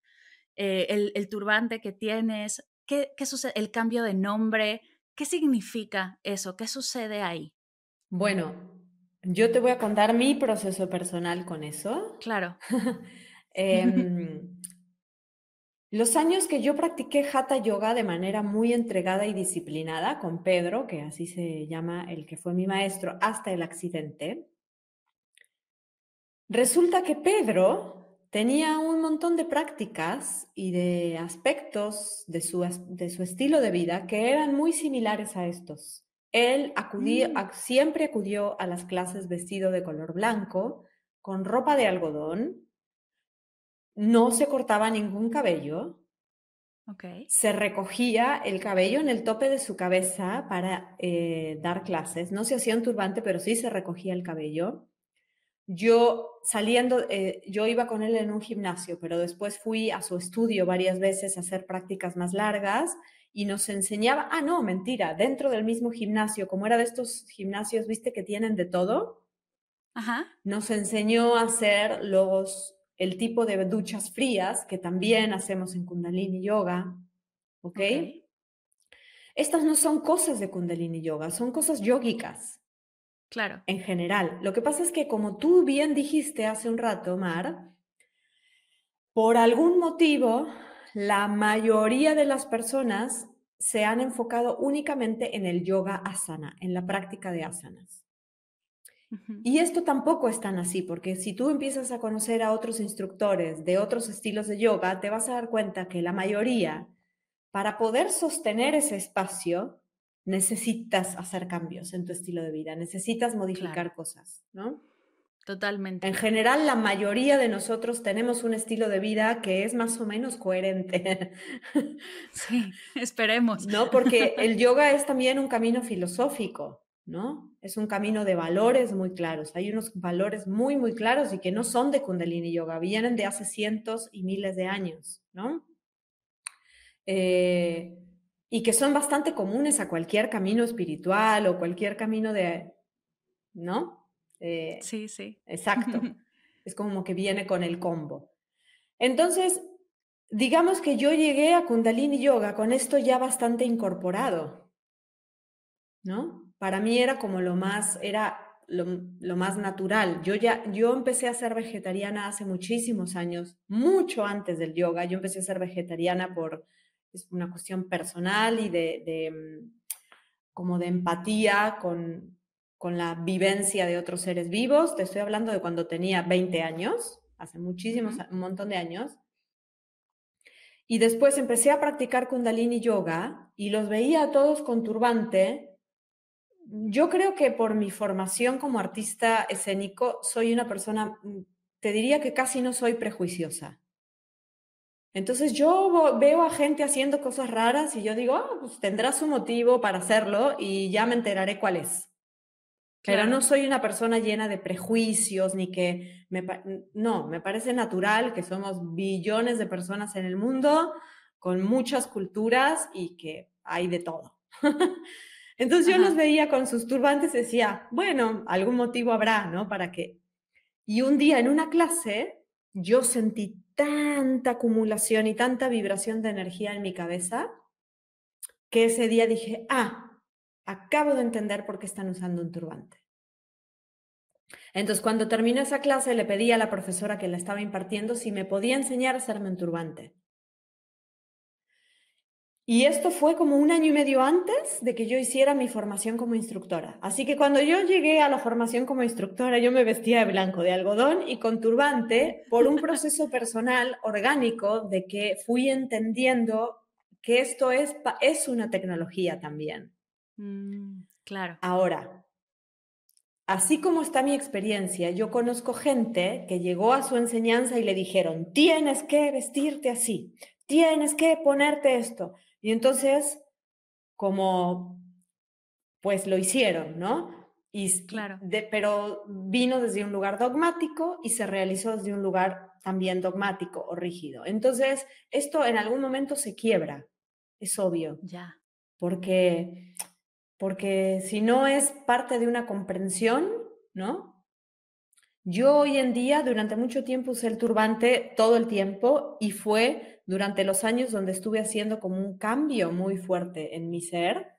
eh, el, el, turbante que tienes, ¿qué, ¿qué sucede? El cambio de nombre, ¿qué significa eso? ¿Qué sucede ahí? Bueno, yo te voy a contar mi proceso personal con eso. Claro. <laughs> eh, Los años que yo practiqué Hatha Yoga de manera muy entregada y disciplinada con Pedro, que así se llama el que fue mi maestro, hasta el accidente, resulta que Pedro tenía un montón de prácticas y de aspectos de su, de su estilo de vida que eran muy similares a estos. Él acudía, mm. siempre acudió a las clases vestido de color blanco, con ropa de algodón, no se cortaba ningún cabello, Okay. Se recogía el cabello en el tope de su cabeza para eh, dar clases. No se hacía un turbante, pero sí se recogía el cabello. Yo saliendo, eh, yo iba con él en un gimnasio, pero después fui a su estudio varias veces a hacer prácticas más largas y nos enseñaba, ah, no, mentira, dentro del mismo gimnasio, como era de estos gimnasios, viste, que tienen de todo, Ajá. nos enseñó a hacer los, el tipo de duchas frías que también hacemos en Kundalini Yoga, ¿ok? Estas no son cosas de Kundalini Yoga, son cosas yógicas Claro. en general. Lo que pasa es que, como tú bien dijiste hace un rato, Mar, por algún motivo, la mayoría de las personas se han enfocado únicamente en el yoga asana, en la práctica de asanas. Y esto tampoco es tan así, porque si tú empiezas a conocer a otros instructores de otros estilos de yoga, te vas a dar cuenta que la mayoría, para poder sostener ese espacio, necesitas hacer cambios en tu estilo de vida, necesitas modificar Claro. cosas, ¿no? Totalmente. En general, la mayoría de nosotros tenemos un estilo de vida que es más o menos coherente, <laughs> Sí, esperemos. ¿no? Porque <laughs> el yoga es también un camino filosófico, ¿no? Es un camino de valores muy claros. Hay unos valores muy, muy claros y que no son de Kundalini Yoga, vienen de hace cientos y miles de años, ¿no? Eh, y que son bastante comunes a cualquier camino espiritual o cualquier camino de, ¿no? Eh, Sí, sí. Exacto. <laughs> Es como que viene con el combo. Entonces, digamos que yo llegué a Kundalini Yoga con esto ya bastante incorporado, ¿no? Para mí era como lo más, era lo, lo más natural. Yo ya, yo empecé a ser vegetariana hace muchísimos años, mucho antes del yoga. Yo empecé a ser vegetariana por es una cuestión personal y de, de, mm, como de empatía con, con la vivencia de otros seres vivos. Te estoy hablando de cuando tenía 20 años, hace muchísimos, un montón de años. Y después empecé a practicar Kundalini Yoga y los veía a todos con turbante. Yo creo que por mi formación como artista escénico soy una persona, mm, te diría que casi no soy prejuiciosa. Entonces yo veo a gente haciendo cosas raras y yo digo, ah, pues tendrá su motivo para hacerlo y ya me enteraré cuál es. Pero no soy una persona llena de prejuicios ni que me no, me parece natural que somos billones de personas en el mundo con muchas culturas y que hay de todo. <laughs> Entonces yo los veía con sus turbantes y decía, bueno, algún motivo habrá, ¿no? Para que y un día en una clase yo sentí tanta acumulación y tanta vibración de energía en mi cabeza que ese día dije, ah, acabo de entender por qué están usando un turbante. Entonces, cuando terminé esa clase, le pedí a la profesora que la estaba impartiendo si me podía enseñar a hacerme un turbante. Y esto fue como un año y medio antes de que yo hiciera mi formación como instructora. Así que cuando yo llegué a la formación como instructora, yo me vestía de blanco, de algodón y con turbante por un proceso <laughs> personal orgánico de que fui entendiendo que esto es, es una tecnología también. Mm, claro. Ahora, así como está mi experiencia, yo conozco gente que llegó a su enseñanza y le dijeron, tienes que vestirte así, tienes que ponerte esto. Y entonces, como, pues lo hicieron, ¿no? Y, Claro. de- pero vino desde un lugar dogmático y se realizó desde un lugar también dogmático o rígido. Entonces, esto en algún momento se quiebra, es obvio Ya. porque, porque si no es parte de una comprensión, ¿no? Yo hoy en día, durante mucho tiempo, usé el turbante todo el tiempo y fue durante los años donde estuve haciendo como un cambio muy fuerte en mi ser.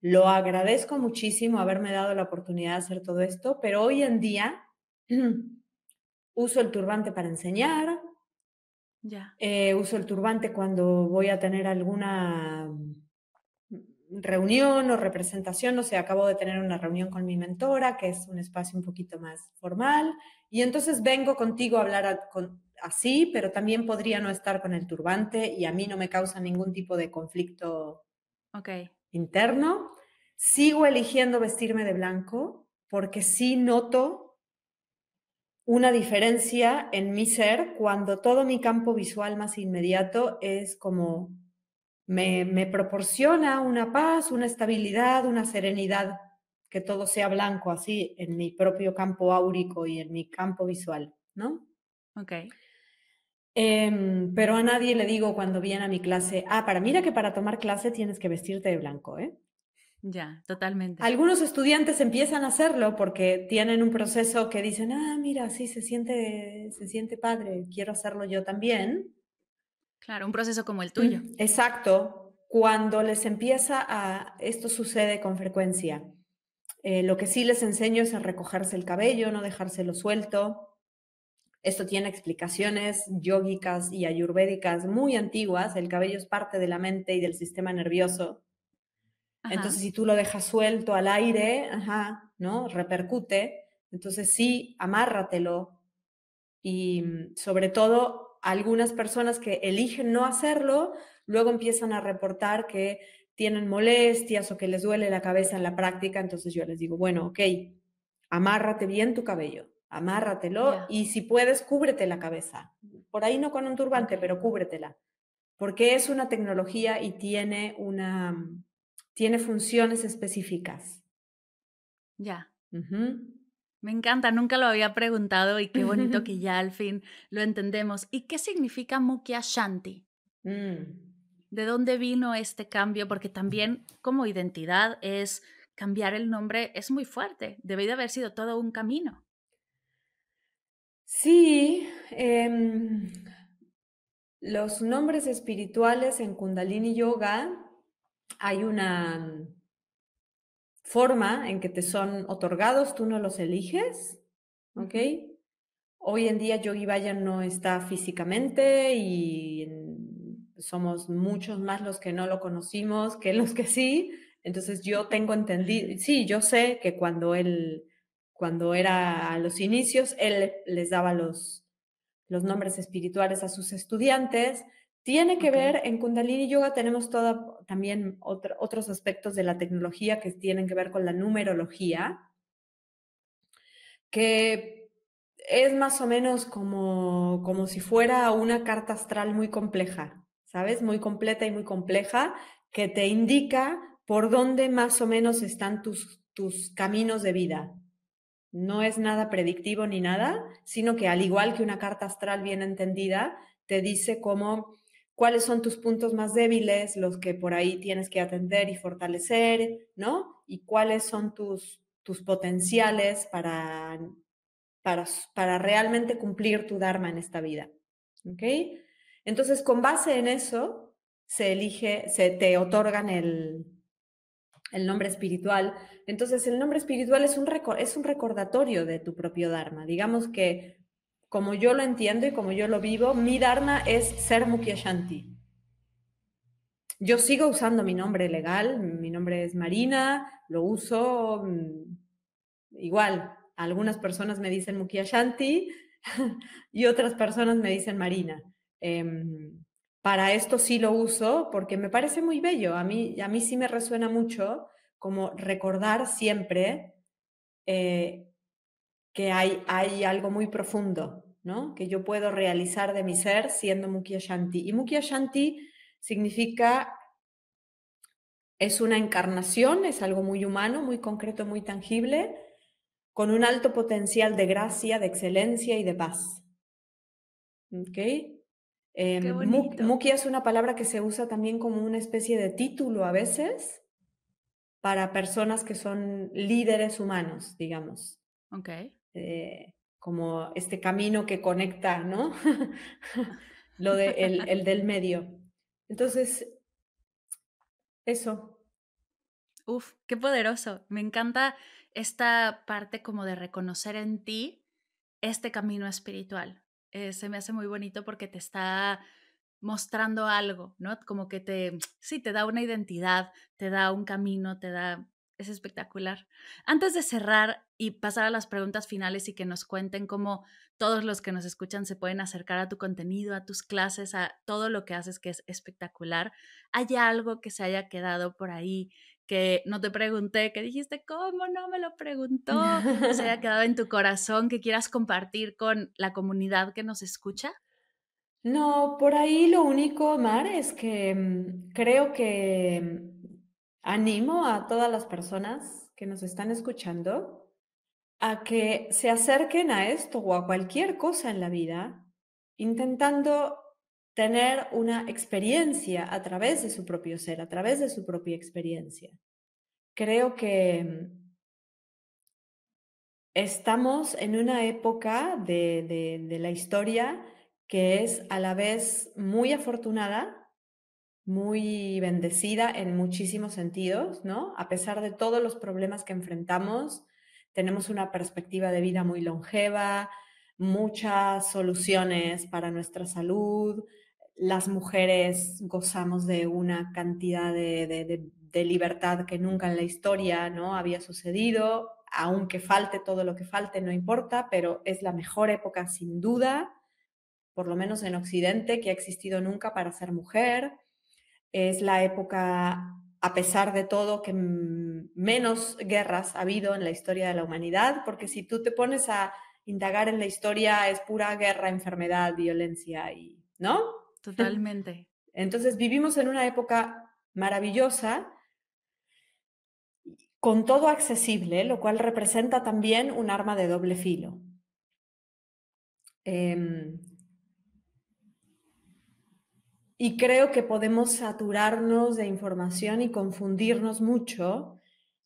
Lo agradezco muchísimo haberme dado la oportunidad de hacer todo esto, pero hoy en día <clears throat> uso el turbante para enseñar, Ya. eh, uso el turbante cuando voy a tener alguna reunión o representación, no sé, acabo de tener una reunión con mi mentora, que es un espacio un poquito más formal, y entonces vengo contigo a hablar a- con- así, pero también podría no estar con el turbante y a mí no me causa ningún tipo de conflicto Ok. interno. Sigo eligiendo vestirme de blanco porque sí noto una diferencia en mi ser cuando todo mi campo visual más inmediato es como me, me proporciona una paz, una estabilidad, una serenidad, que todo sea blanco así en mi propio campo áurico y en mi campo visual, ¿no? Ok. Em, pero a nadie le digo cuando viene a mi clase, ah, para mira que para tomar clase tienes que vestirte de blanco, ¿eh? Ya, totalmente. Algunos estudiantes empiezan a hacerlo porque tienen un proceso que dicen, ah, mira, sí, se siente, se siente padre, quiero hacerlo yo también. Claro, un proceso como el tuyo. Mm, exacto. Cuando les empieza a, esto sucede con frecuencia. Eh, lo que sí les enseño es a recogerse el cabello, no dejárselo suelto. Esto tiene explicaciones yógicas y ayurvédicas muy antiguas. El cabello es parte de la mente y del sistema nervioso. Entonces, si tú lo dejas suelto al aire, ajá, ¿no? Repercute. Entonces, sí, amárratelo. Y mm, sobre todo, algunas personas que eligen no hacerlo, luego empiezan a reportar que tienen molestias o que les duele la cabeza en la práctica. Entonces, yo les digo, bueno, ok, amárrate bien tu cabello, amárratelo y si puedes, cúbrete la cabeza. Por ahí no con un turbante, pero cúbretela. Porque es una tecnología y tiene una tiene funciones específicas. Ya. Me encanta, nunca lo había preguntado y qué bonito que <laughs> ya al fin lo entendemos. ¿Y qué significa Mukhya Shanti? Mm. ¿De dónde vino este cambio? Porque también como identidad es cambiar el nombre, es muy fuerte. Debe de haber sido todo un camino. Sí, em, los nombres espirituales en Kundalini Yoga hay una forma en que te son otorgados, tú no los eliges, ¿ok? Hoy en día Yogi Vayan no está físicamente y somos muchos más los que no lo conocimos que los que sí. Entonces yo tengo entendido, sí, yo sé que cuando él, cuando era a los inicios, él les daba los, los nombres espirituales a sus estudiantes, tiene que ver, en Kundalini Yoga tenemos toda, también otros aspectos de la tecnología que tienen que ver con la numerología, que es más o menos como, como si fuera una carta astral muy compleja, ¿sabes? Muy completa y muy compleja, que te indica por dónde más o menos están tus, tus caminos de vida. No es nada predictivo ni nada, sino que al igual que una carta astral bien entendida, te dice cómo cuáles son tus puntos más débiles, los que por ahí tienes que atender y fortalecer, ¿no? Y cuáles son tus, tus potenciales para, para, para realmente cumplir tu Dharma en esta vida. ¿Ok? Entonces, con base en eso, se elige, se te otorgan el, el nombre espiritual. Entonces, el nombre espiritual es un, es un recordatorio de tu propio Dharma. Digamos que como yo lo entiendo y como yo lo vivo, mi Dharma es ser Mukyashanti. Yo sigo usando mi nombre legal, mi nombre es Marina, lo uso mm, igual. Algunas personas me dicen Mukyashanti <laughs> y otras personas me dicen Marina. Em, para esto sí lo uso porque me parece muy bello. A mí, a mí sí me resuena mucho como recordar siempre eh, que hay, hay algo muy profundo, ¿no? Que yo puedo realizar de mi ser siendo Mukya Shanti. Y Mukya Shanti significa, es una encarnación, es algo muy humano, muy concreto, muy tangible, con un alto potencial de gracia, de excelencia y de paz. ¿Ok? Eh, es una palabra que se usa también como una especie de título a veces para personas que son líderes humanos, digamos. Okay. Eh, como este camino que conecta, ¿no? <laughs> Lo de, el, el del medio. Entonces, eso. Uf, qué poderoso. Me encanta esta parte como de reconocer en ti este camino espiritual. Eh, se me hace muy bonito porque te está mostrando algo, ¿no? Como que te, sí, te da una identidad, te da un camino, te da es espectacular. Antes de cerrar y pasar a las preguntas finales y que nos cuenten cómo todos los que nos escuchan se pueden acercar a tu contenido, a tus clases, a todo lo que haces que es espectacular, ¿hay algo que se haya quedado por ahí que no te pregunté, que dijiste, ¿cómo no me lo preguntó? se haya <laughs> quedado en tu corazón, que quieras compartir con la comunidad que nos escucha? No, por ahí lo único, Mar, es que mm, creo que mm, animo a todas las personas que nos están escuchando a que se acerquen a esto o a cualquier cosa en la vida intentando tener una experiencia a través de su propio ser, a través de su propia experiencia. Creo que mm, estamos en una época de, de la historia que es a la vez muy afortunada, muy bendecida en muchísimos sentidos, ¿no? A pesar de todos los problemas que enfrentamos, tenemos una perspectiva de vida muy longeva, muchas soluciones para nuestra salud, las mujeres gozamos de una cantidad de, libertad que nunca en la historia ¿no? había sucedido, aunque falte todo lo que falte, no importa, pero es la mejor época sin duda por lo menos en Occidente, que ha existido nunca para ser mujer. Es la época, a pesar de todo, que menos guerras ha habido en la historia de la humanidad, porque si tú te pones a indagar en la historia, es pura guerra, enfermedad, violencia y, ¿no? <laughs> Totalmente. Entonces vivimos en una época maravillosa, con todo accesible, lo cual representa también un arma de doble filo. Em, y creo que podemos saturarnos de información y confundirnos mucho.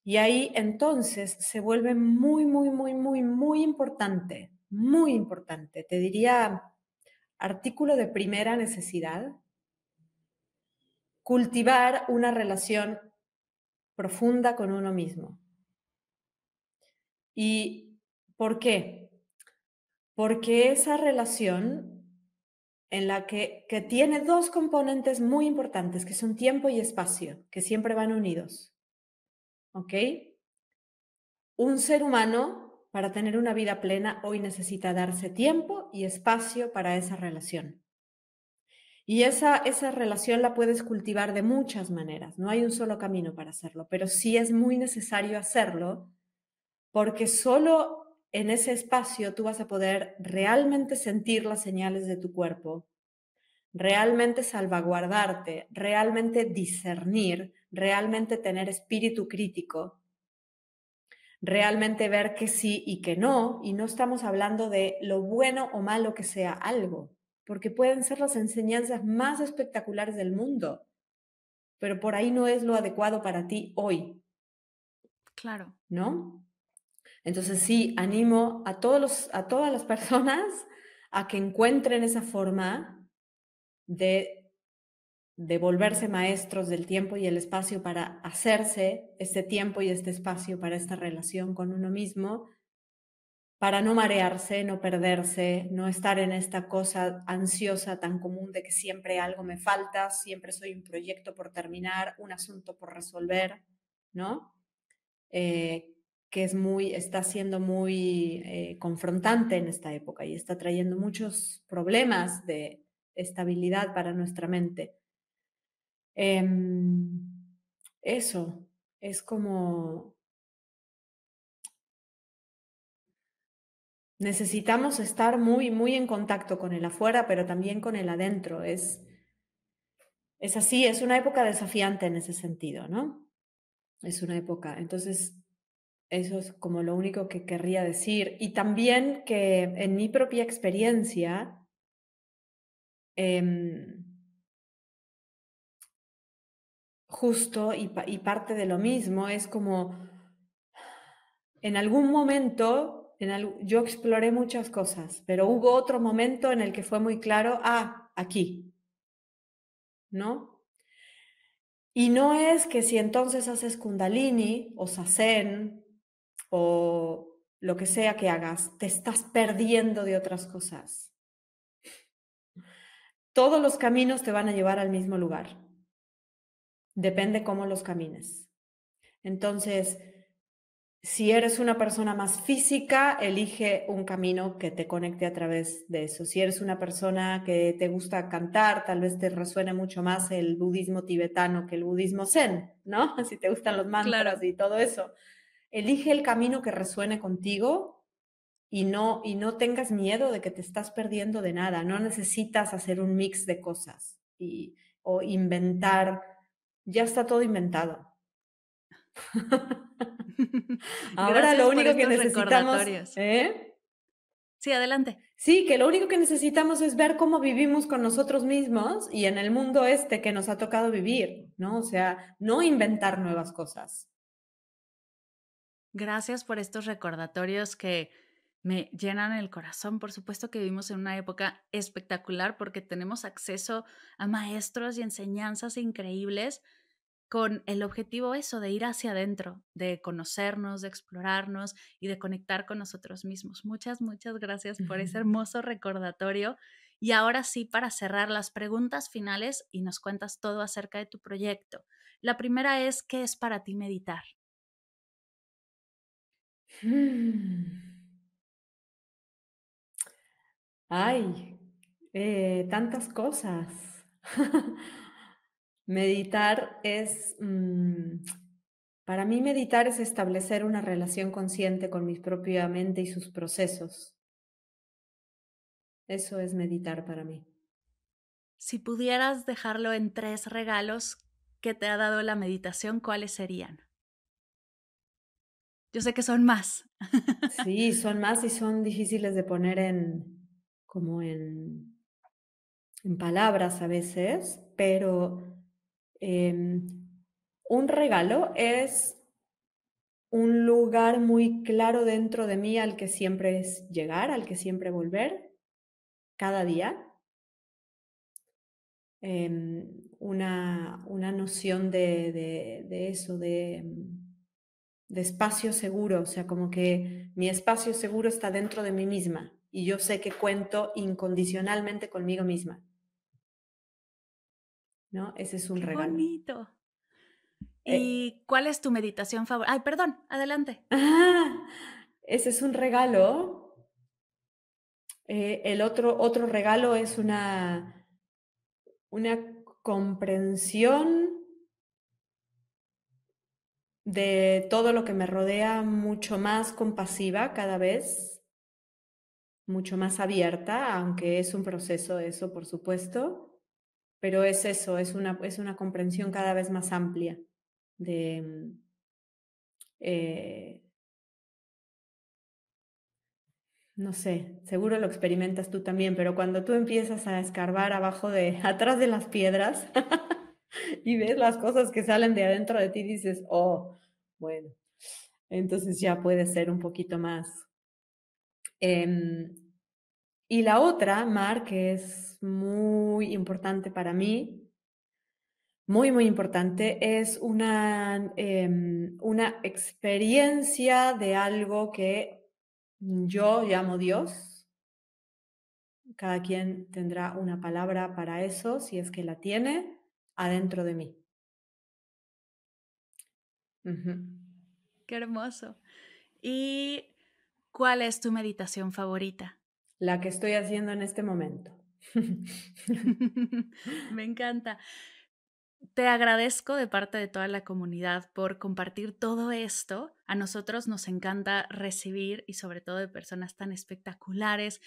Y ahí entonces se vuelve muy, muy, muy, muy, muy importante, muy importante. Te diría artículo de primera necesidad, cultivar una relación profunda con uno mismo. ¿Y por qué? Porque esa relación en la que, que tiene dos componentes muy importantes, que son tiempo y espacio, que siempre van unidos. ¿Ok? Un ser humano, para tener una vida plena, hoy necesita darse tiempo y espacio para esa relación. Y esa, esa relación la puedes cultivar de muchas maneras, no hay un solo camino para hacerlo, pero sí es muy necesario hacerlo porque solo en ese espacio tú vas a poder realmente sentir las señales de tu cuerpo, realmente salvaguardarte, realmente discernir, realmente tener espíritu crítico, realmente ver que sí y que no, y no estamos hablando de lo bueno o malo que sea algo, porque pueden ser las enseñanzas más espectaculares del mundo, pero por ahí no es lo adecuado para ti hoy. Claro. ¿No? Entonces sí, animo a, todos a todas las <laughs> personas a que encuentren esa forma de, de volverse maestros del tiempo y el espacio para hacerse este tiempo y este espacio para esta relación con uno mismo, para no marearse, no perderse, no estar en esta cosa ansiosa tan común de que siempre algo me falta, siempre soy un proyecto por terminar, un asunto por resolver, ¿no? Eh, que es muy, está siendo muy eh, confrontante en esta época y está trayendo muchos problemas de estabilidad para nuestra mente. Em, eso es como necesitamos estar muy, muy en contacto con el afuera, pero también con el adentro. Es, es así, es una época desafiante en ese sentido, ¿no? Es una época. Entonces, eso es como lo único que querría decir. Y también que en mi propia experiencia, em, justo y, parte de lo mismo es como, en algún momento, en yo exploré muchas cosas, pero hubo otro momento en el que fue muy claro, ah, aquí, ¿no? Y no es que si entonces haces kundalini o sasen o lo que sea que hagas, te estás perdiendo de otras cosas. Todos los caminos te van a llevar al mismo lugar. Depende cómo los camines. Entonces, si eres una persona más física, elige un camino que te conecte a través de eso. Si eres una persona que te gusta cantar, tal vez te resuene mucho más el budismo tibetano que el budismo zen, ¿no? <laughs> Si te gustan los mantras y todo eso. Elige el camino que resuene contigo y no, y no tengas miedo de que te estás perdiendo de nada. No necesitas hacer un mix de cosas y, o inventar. Ya está todo inventado. <laughs> <laughs> Ahora lo único que necesitamos. ¿eh? Sí, adelante. Sí, que lo único que necesitamos es ver cómo vivimos con nosotros mismos y en el mundo este que nos ha tocado vivir, ¿no? O sea, no inventar nuevas cosas. Gracias por estos recordatorios que me llenan el corazón. Por supuesto que vivimos en una época espectacular porque tenemos acceso a maestros y enseñanzas increíbles con el objetivo eso de ir hacia adentro, de conocernos, de explorarnos y de conectar con nosotros mismos. Muchas, muchas gracias por ese <laughs> hermoso recordatorio. Y ahora sí, para cerrar las preguntas finales y nos cuentas todo acerca de tu proyecto. La primera es, ¿qué es para ti meditar? <sighs> Ay, eh, tantas cosas. <laughs> meditar es, mm, para mí meditar es establecer una relación consciente con mi propia mente y sus procesos. Eso es meditar para mí. Si pudieras dejarlo en tres regalos que te ha dado la meditación, ¿cuáles serían? Yo sé que son más. Sí, son <laughs> más y son difíciles de poner en como en, en palabras a veces, pero em, un regalo es un lugar muy claro dentro de mí al que siempre es llegar, al que siempre volver, cada día. Em, una, una, noción de, de, de eso, de de espacio seguro, o sea, como que mi espacio seguro está dentro de mí misma y yo sé que cuento incondicionalmente conmigo misma. ¿No? Ese es un Qué regalo. Bonito. Eh ¿Y cuál es tu meditación favorita? Ay, perdón, adelante. Ah, <laughs> ese es un regalo. Eh, el otro, otro regalo es una, una comprensión de todo lo que me rodea mucho más compasiva cada vez, mucho más abierta, aunque es un proceso eso, por supuesto, pero es eso, es una, es una comprensión cada vez más amplia de... Eh, no sé, seguro lo experimentas tú también, pero cuando tú empiezas a escarbar abajo de, <laughs> atrás de las piedras <laughs> <laughs> y ves las cosas que salen de adentro de ti, dices, oh, bueno, entonces ya puede ser un poquito más. Eh, y la otra, Mar, que es muy importante para mí, muy, muy importante, es una, eh, una experiencia de algo que yo llamo Dios. Cada quien tendrá una palabra para eso, si es que la tiene, adentro de mí. Qué hermoso. ¿Y cuál es tu meditación favorita? La que estoy haciendo en este momento. <laughs> Me encanta. Te agradezco de parte de toda la comunidad por compartir todo esto. A nosotros nos encanta recibir y sobre todo de personas tan espectaculares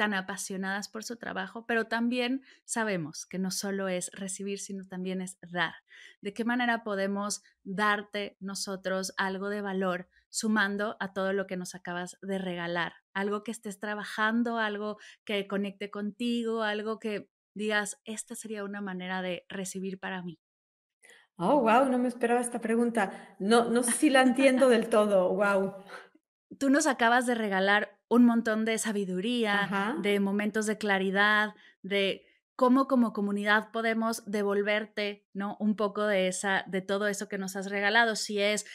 tan apasionadas por su trabajo, pero también sabemos que no solo es recibir, sino también es dar. ¿De qué manera podemos darte nosotros algo de valor sumando a todo lo que nos acabas de regalar? Algo que estés trabajando, algo que conecte contigo, algo que digas, esta sería una manera de recibir para mí. Oh, wow, no me esperaba esta pregunta. No, no sé si la entiendo del todo. Wow. Tú nos acabas de regalar un montón de sabiduría, Ajá. de momentos de claridad, de cómo como comunidad podemos devolverte, ¿no? Un poco de esa de todo eso que nos has regalado, si es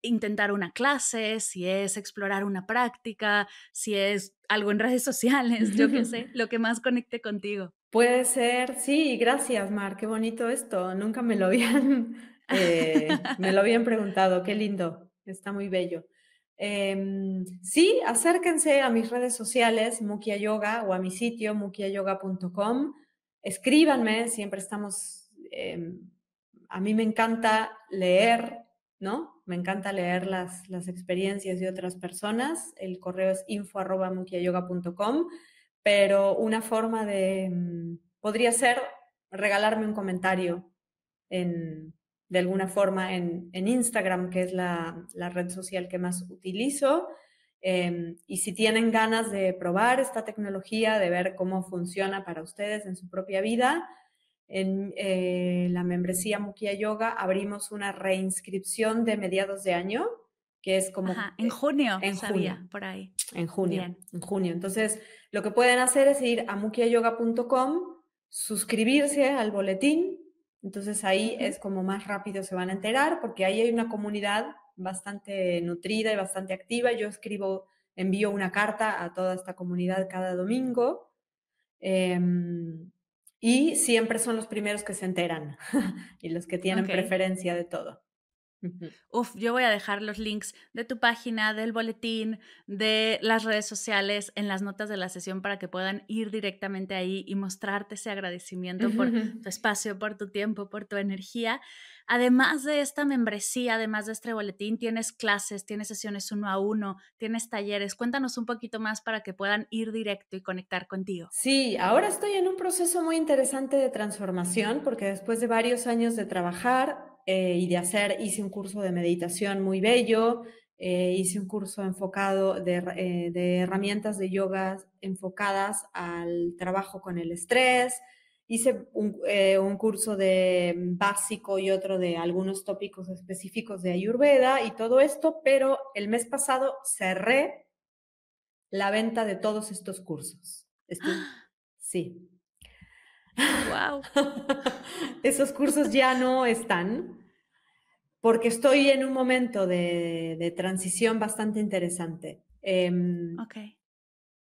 intentar una clase, si es explorar una práctica, si es algo en redes sociales, yo qué sé, <laughs> lo que más conecte contigo. Puede ser, sí, gracias, Mar, qué bonito esto. Nunca me lo habían, <laughs> eh, me lo habían preguntado, qué lindo, está muy bello. Eh, sí, acérquense a mis redes sociales, Mukia Yoga, o a mi sitio, mukiayoga.com. Escríbanme, siempre estamos. Eh, a mí me encanta leer, ¿no? Me encanta leer las, las experiencias de otras personas. El correo es info.mukiayoga.com, pero una forma de, mm, podría ser regalarme un comentario en, de alguna forma en, en Instagram, que es la, la, red social que más utilizo. Eh, y si tienen ganas de probar esta tecnología, de ver cómo funciona para ustedes en su propia vida, en eh, la membresía Mukia Yoga abrimos una reinscripción de mediados de año, que es como... Ajá, en junio, en sabía, junio, por ahí. En junio, Bien. en junio. Entonces, lo que pueden hacer es ir a mukiayoga.com, suscribirse al boletín, entonces ahí es como más rápido se van a enterar, porque ahí hay una comunidad bastante nutrida y bastante activa. Yo escribo, envío una carta a toda esta comunidad cada domingo. Eh, y siempre son los primeros que se enteran <laughs> y los que tienen okay. preferencia de todo. Uf, yo voy a dejar los links de tu página, del boletín, de las redes sociales en las notas de la sesión para que puedan ir directamente ahí y mostrarte ese agradecimiento por tu <laughs> espacio, por tu tiempo, por tu energía. Además de esta membresía, además de este boletín, tienes clases, tienes sesiones uno a uno, tienes talleres. Cuéntanos un poquito más para que puedan ir directo y conectar contigo. Sí, ahora estoy en un proceso muy interesante de transformación porque después de varios años de trabajar eh, y de hacer, hice un curso de meditación muy bello, eh, hice un curso enfocado de, eh, de, herramientas de yoga enfocadas al trabajo con el estrés, hice un, eh, un, curso de básico y otro de algunos tópicos específicos de Ayurveda y todo esto, pero el mes pasado cerré la venta de todos estos cursos. Estoy, sí. Wow. <laughs> Esos cursos ya no están porque estoy en un momento de, de transición bastante interesante. Eh, ok.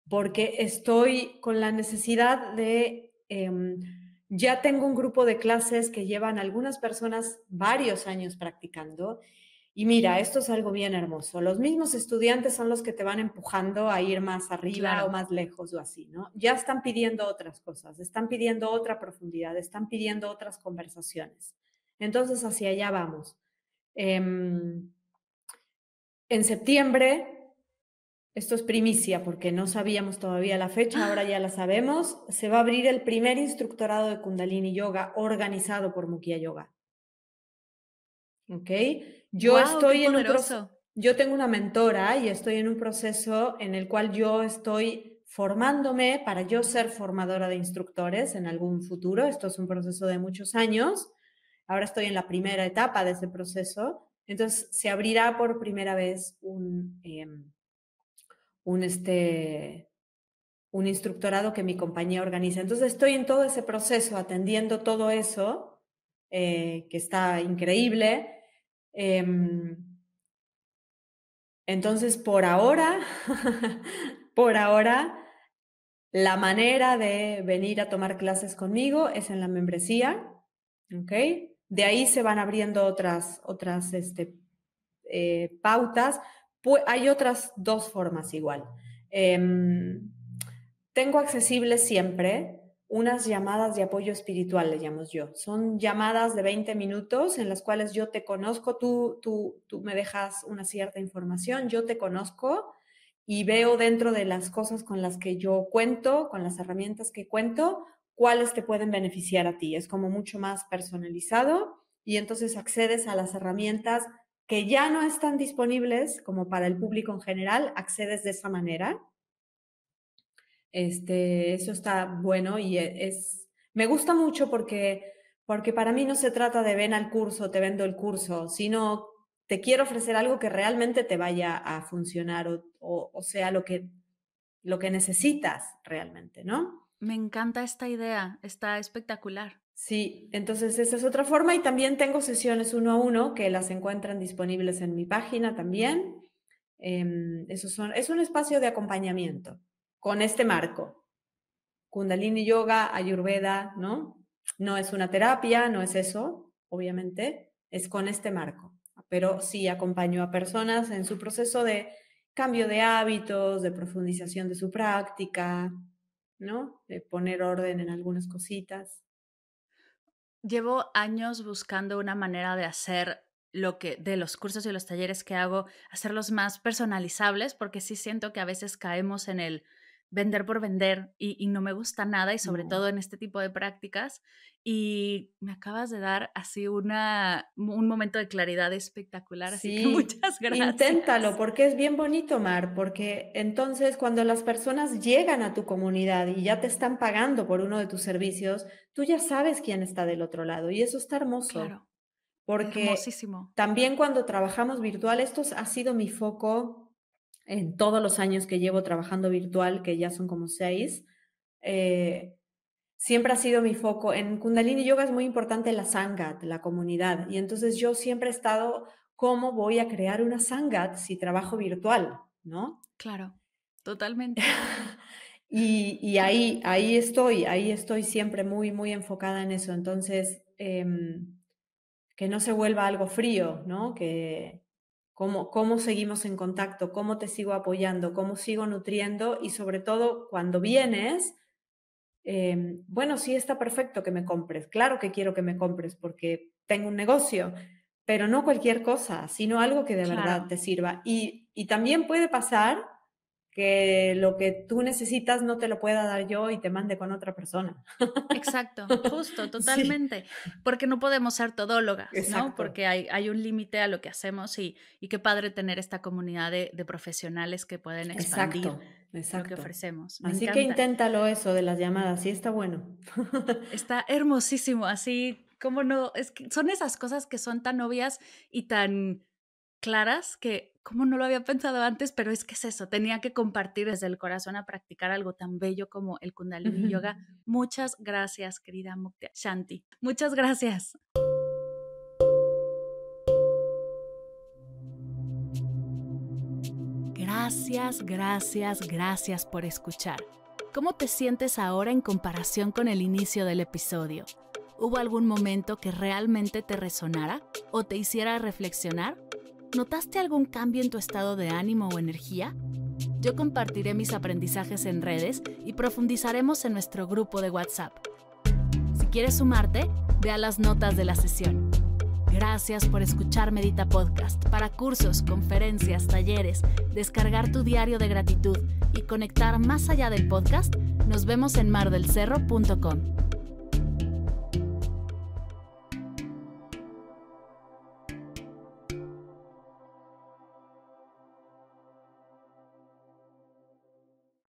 Porque estoy con la necesidad de... Eh, ya tengo un grupo de clases que llevan algunas personas varios años practicando. Y mira, esto es algo bien hermoso. Los mismos estudiantes son los que te van empujando a ir más arriba claro. o más lejos o así, ¿no? Ya están pidiendo otras cosas, están pidiendo otra profundidad, están pidiendo otras conversaciones. Entonces, hacia allá vamos. Eh, en septiembre, esto es primicia porque no sabíamos todavía la fecha, ahora <gasps> ya la sabemos, se va a abrir el primer instructorado de Kundalini Yoga organizado por Mukia Yoga. ¿Ok? Yo wow, estoy en un proceso, yo tengo una mentora y estoy en un proceso en el cual yo estoy formándome para yo ser formadora de instructores en algún futuro. Esto es un proceso de muchos años Ahora estoy en la primera etapa de ese proceso. Entonces se abrirá por primera vez un, eh, un, este, un instructorado que mi compañía organiza. Entonces estoy en todo ese proceso, atendiendo todo eso, eh, que está increíble. Eh, entonces, por ahora, <laughs> por ahora, la manera de venir a tomar clases conmigo es en la membresía, ¿ok? De ahí se van abriendo otras, otras este, eh, pautas. Hay otras dos formas igual. Eh, tengo accesibles siempre unas llamadas de apoyo espiritual, le llamo yo. Son llamadas de 20 minutos en las cuales yo te conozco, tú, tú, tú me dejas una cierta información, yo te conozco y veo dentro de las cosas con las que yo cuento, con las herramientas que cuento, cuáles te pueden beneficiar a ti. Es como mucho más personalizado y entonces accedes a las herramientas que ya no están disponibles como para el público en general, accedes de esa manera. Este, eso está bueno y e, es, me gusta mucho porque, porque para mí no se trata de ven al curso, te vendo el curso, sino te quiero ofrecer algo que realmente te vaya a funcionar o, o, o sea lo que, lo que necesitas realmente, ¿no? Me encanta esta idea, está espectacular. Sí, entonces esa es otra forma y también tengo sesiones uno a uno que las encuentran disponibles en mi página también. Eh, son, es un espacio de acompañamiento con este marco. Kundalini Yoga, Ayurveda, ¿no? No es una terapia, no es eso, obviamente, es con este marco. Pero sí acompaño a personas en su proceso de cambio de hábitos, de profundización de su práctica, ¿no? De poner orden en algunas cositas. Llevo años buscando una manera de hacer lo que de los cursos y los talleres que hago, hacerlos más personalizables, porque sí siento que a veces caemos en el vender por vender y, no me gusta nada y sobre todo en este tipo de prácticas. Y me acabas de dar así una, un momento de claridad espectacular, así que <laughs> muchas gracias. Inténtalo porque es bien bonito, Mar, porque entonces cuando las personas llegan a tu comunidad y ya te están pagando por uno de tus servicios, tú ya sabes quién está del otro lado y eso está hermoso. Claro. Porque también cuando trabajamos virtual, esto ha sido mi foco en todos los años que llevo trabajando virtual, que ya son como seis, eh, siempre ha sido mi foco. En Kundalini Yoga es muy importante la Sangat, la comunidad. Y entonces yo siempre he estado, ¿cómo voy a crear una Sangat si trabajo virtual? ¿No? Claro, totalmente. <laughs> y, ahí, ahí estoy, ahí estoy siempre muy, muy enfocada en eso. Entonces, em, que no se vuelva algo frío, ¿no? Que, cómo, cómo seguimos en contacto, cómo te sigo apoyando, cómo sigo nutriendo y sobre todo cuando vienes, em, bueno, sí está perfecto que me compres, claro que quiero que me compres porque tengo un negocio, pero no cualquier cosa, sino algo que de verdad te sirva. Y, y también puede pasar que lo que tú necesitas no te lo pueda dar yo y te mande con otra persona. Exacto, <laughs> justo, totalmente. Porque no podemos ser todólogas, ¿no? Porque hay, hay un límite a lo que hacemos y, y, qué padre tener esta comunidad de, de profesionales que pueden expandir lo que ofrecemos. así que inténtalo eso de las llamadas, sí está bueno. <laughs> Está hermosísimo, así como no, es que son esas cosas que son tan obvias y tan claras que como no lo había pensado antes, pero es que es eso, tenía que compartir desde el corazón a practicar algo tan bello como el Kundalini Yoga. Muchas gracias, querida Mukti Shanti. Muchas gracias. Gracias, gracias, gracias por escuchar. ¿Cómo te sientes ahora en comparación con el inicio del episodio? ¿Hubo algún momento que realmente te resonara o te hiciera reflexionar? ¿Notaste algún cambio en tu estado de ánimo o energía? Yo compartiré mis aprendizajes en redes y profundizaremos en nuestro grupo de WhatsApp. Si quieres sumarte, ve a las notas de la sesión. Gracias por escuchar Medita Podcast. Para cursos, conferencias, talleres, descargar tu diario de gratitud y conectar más allá del podcast, nos vemos en mardelcerro.com.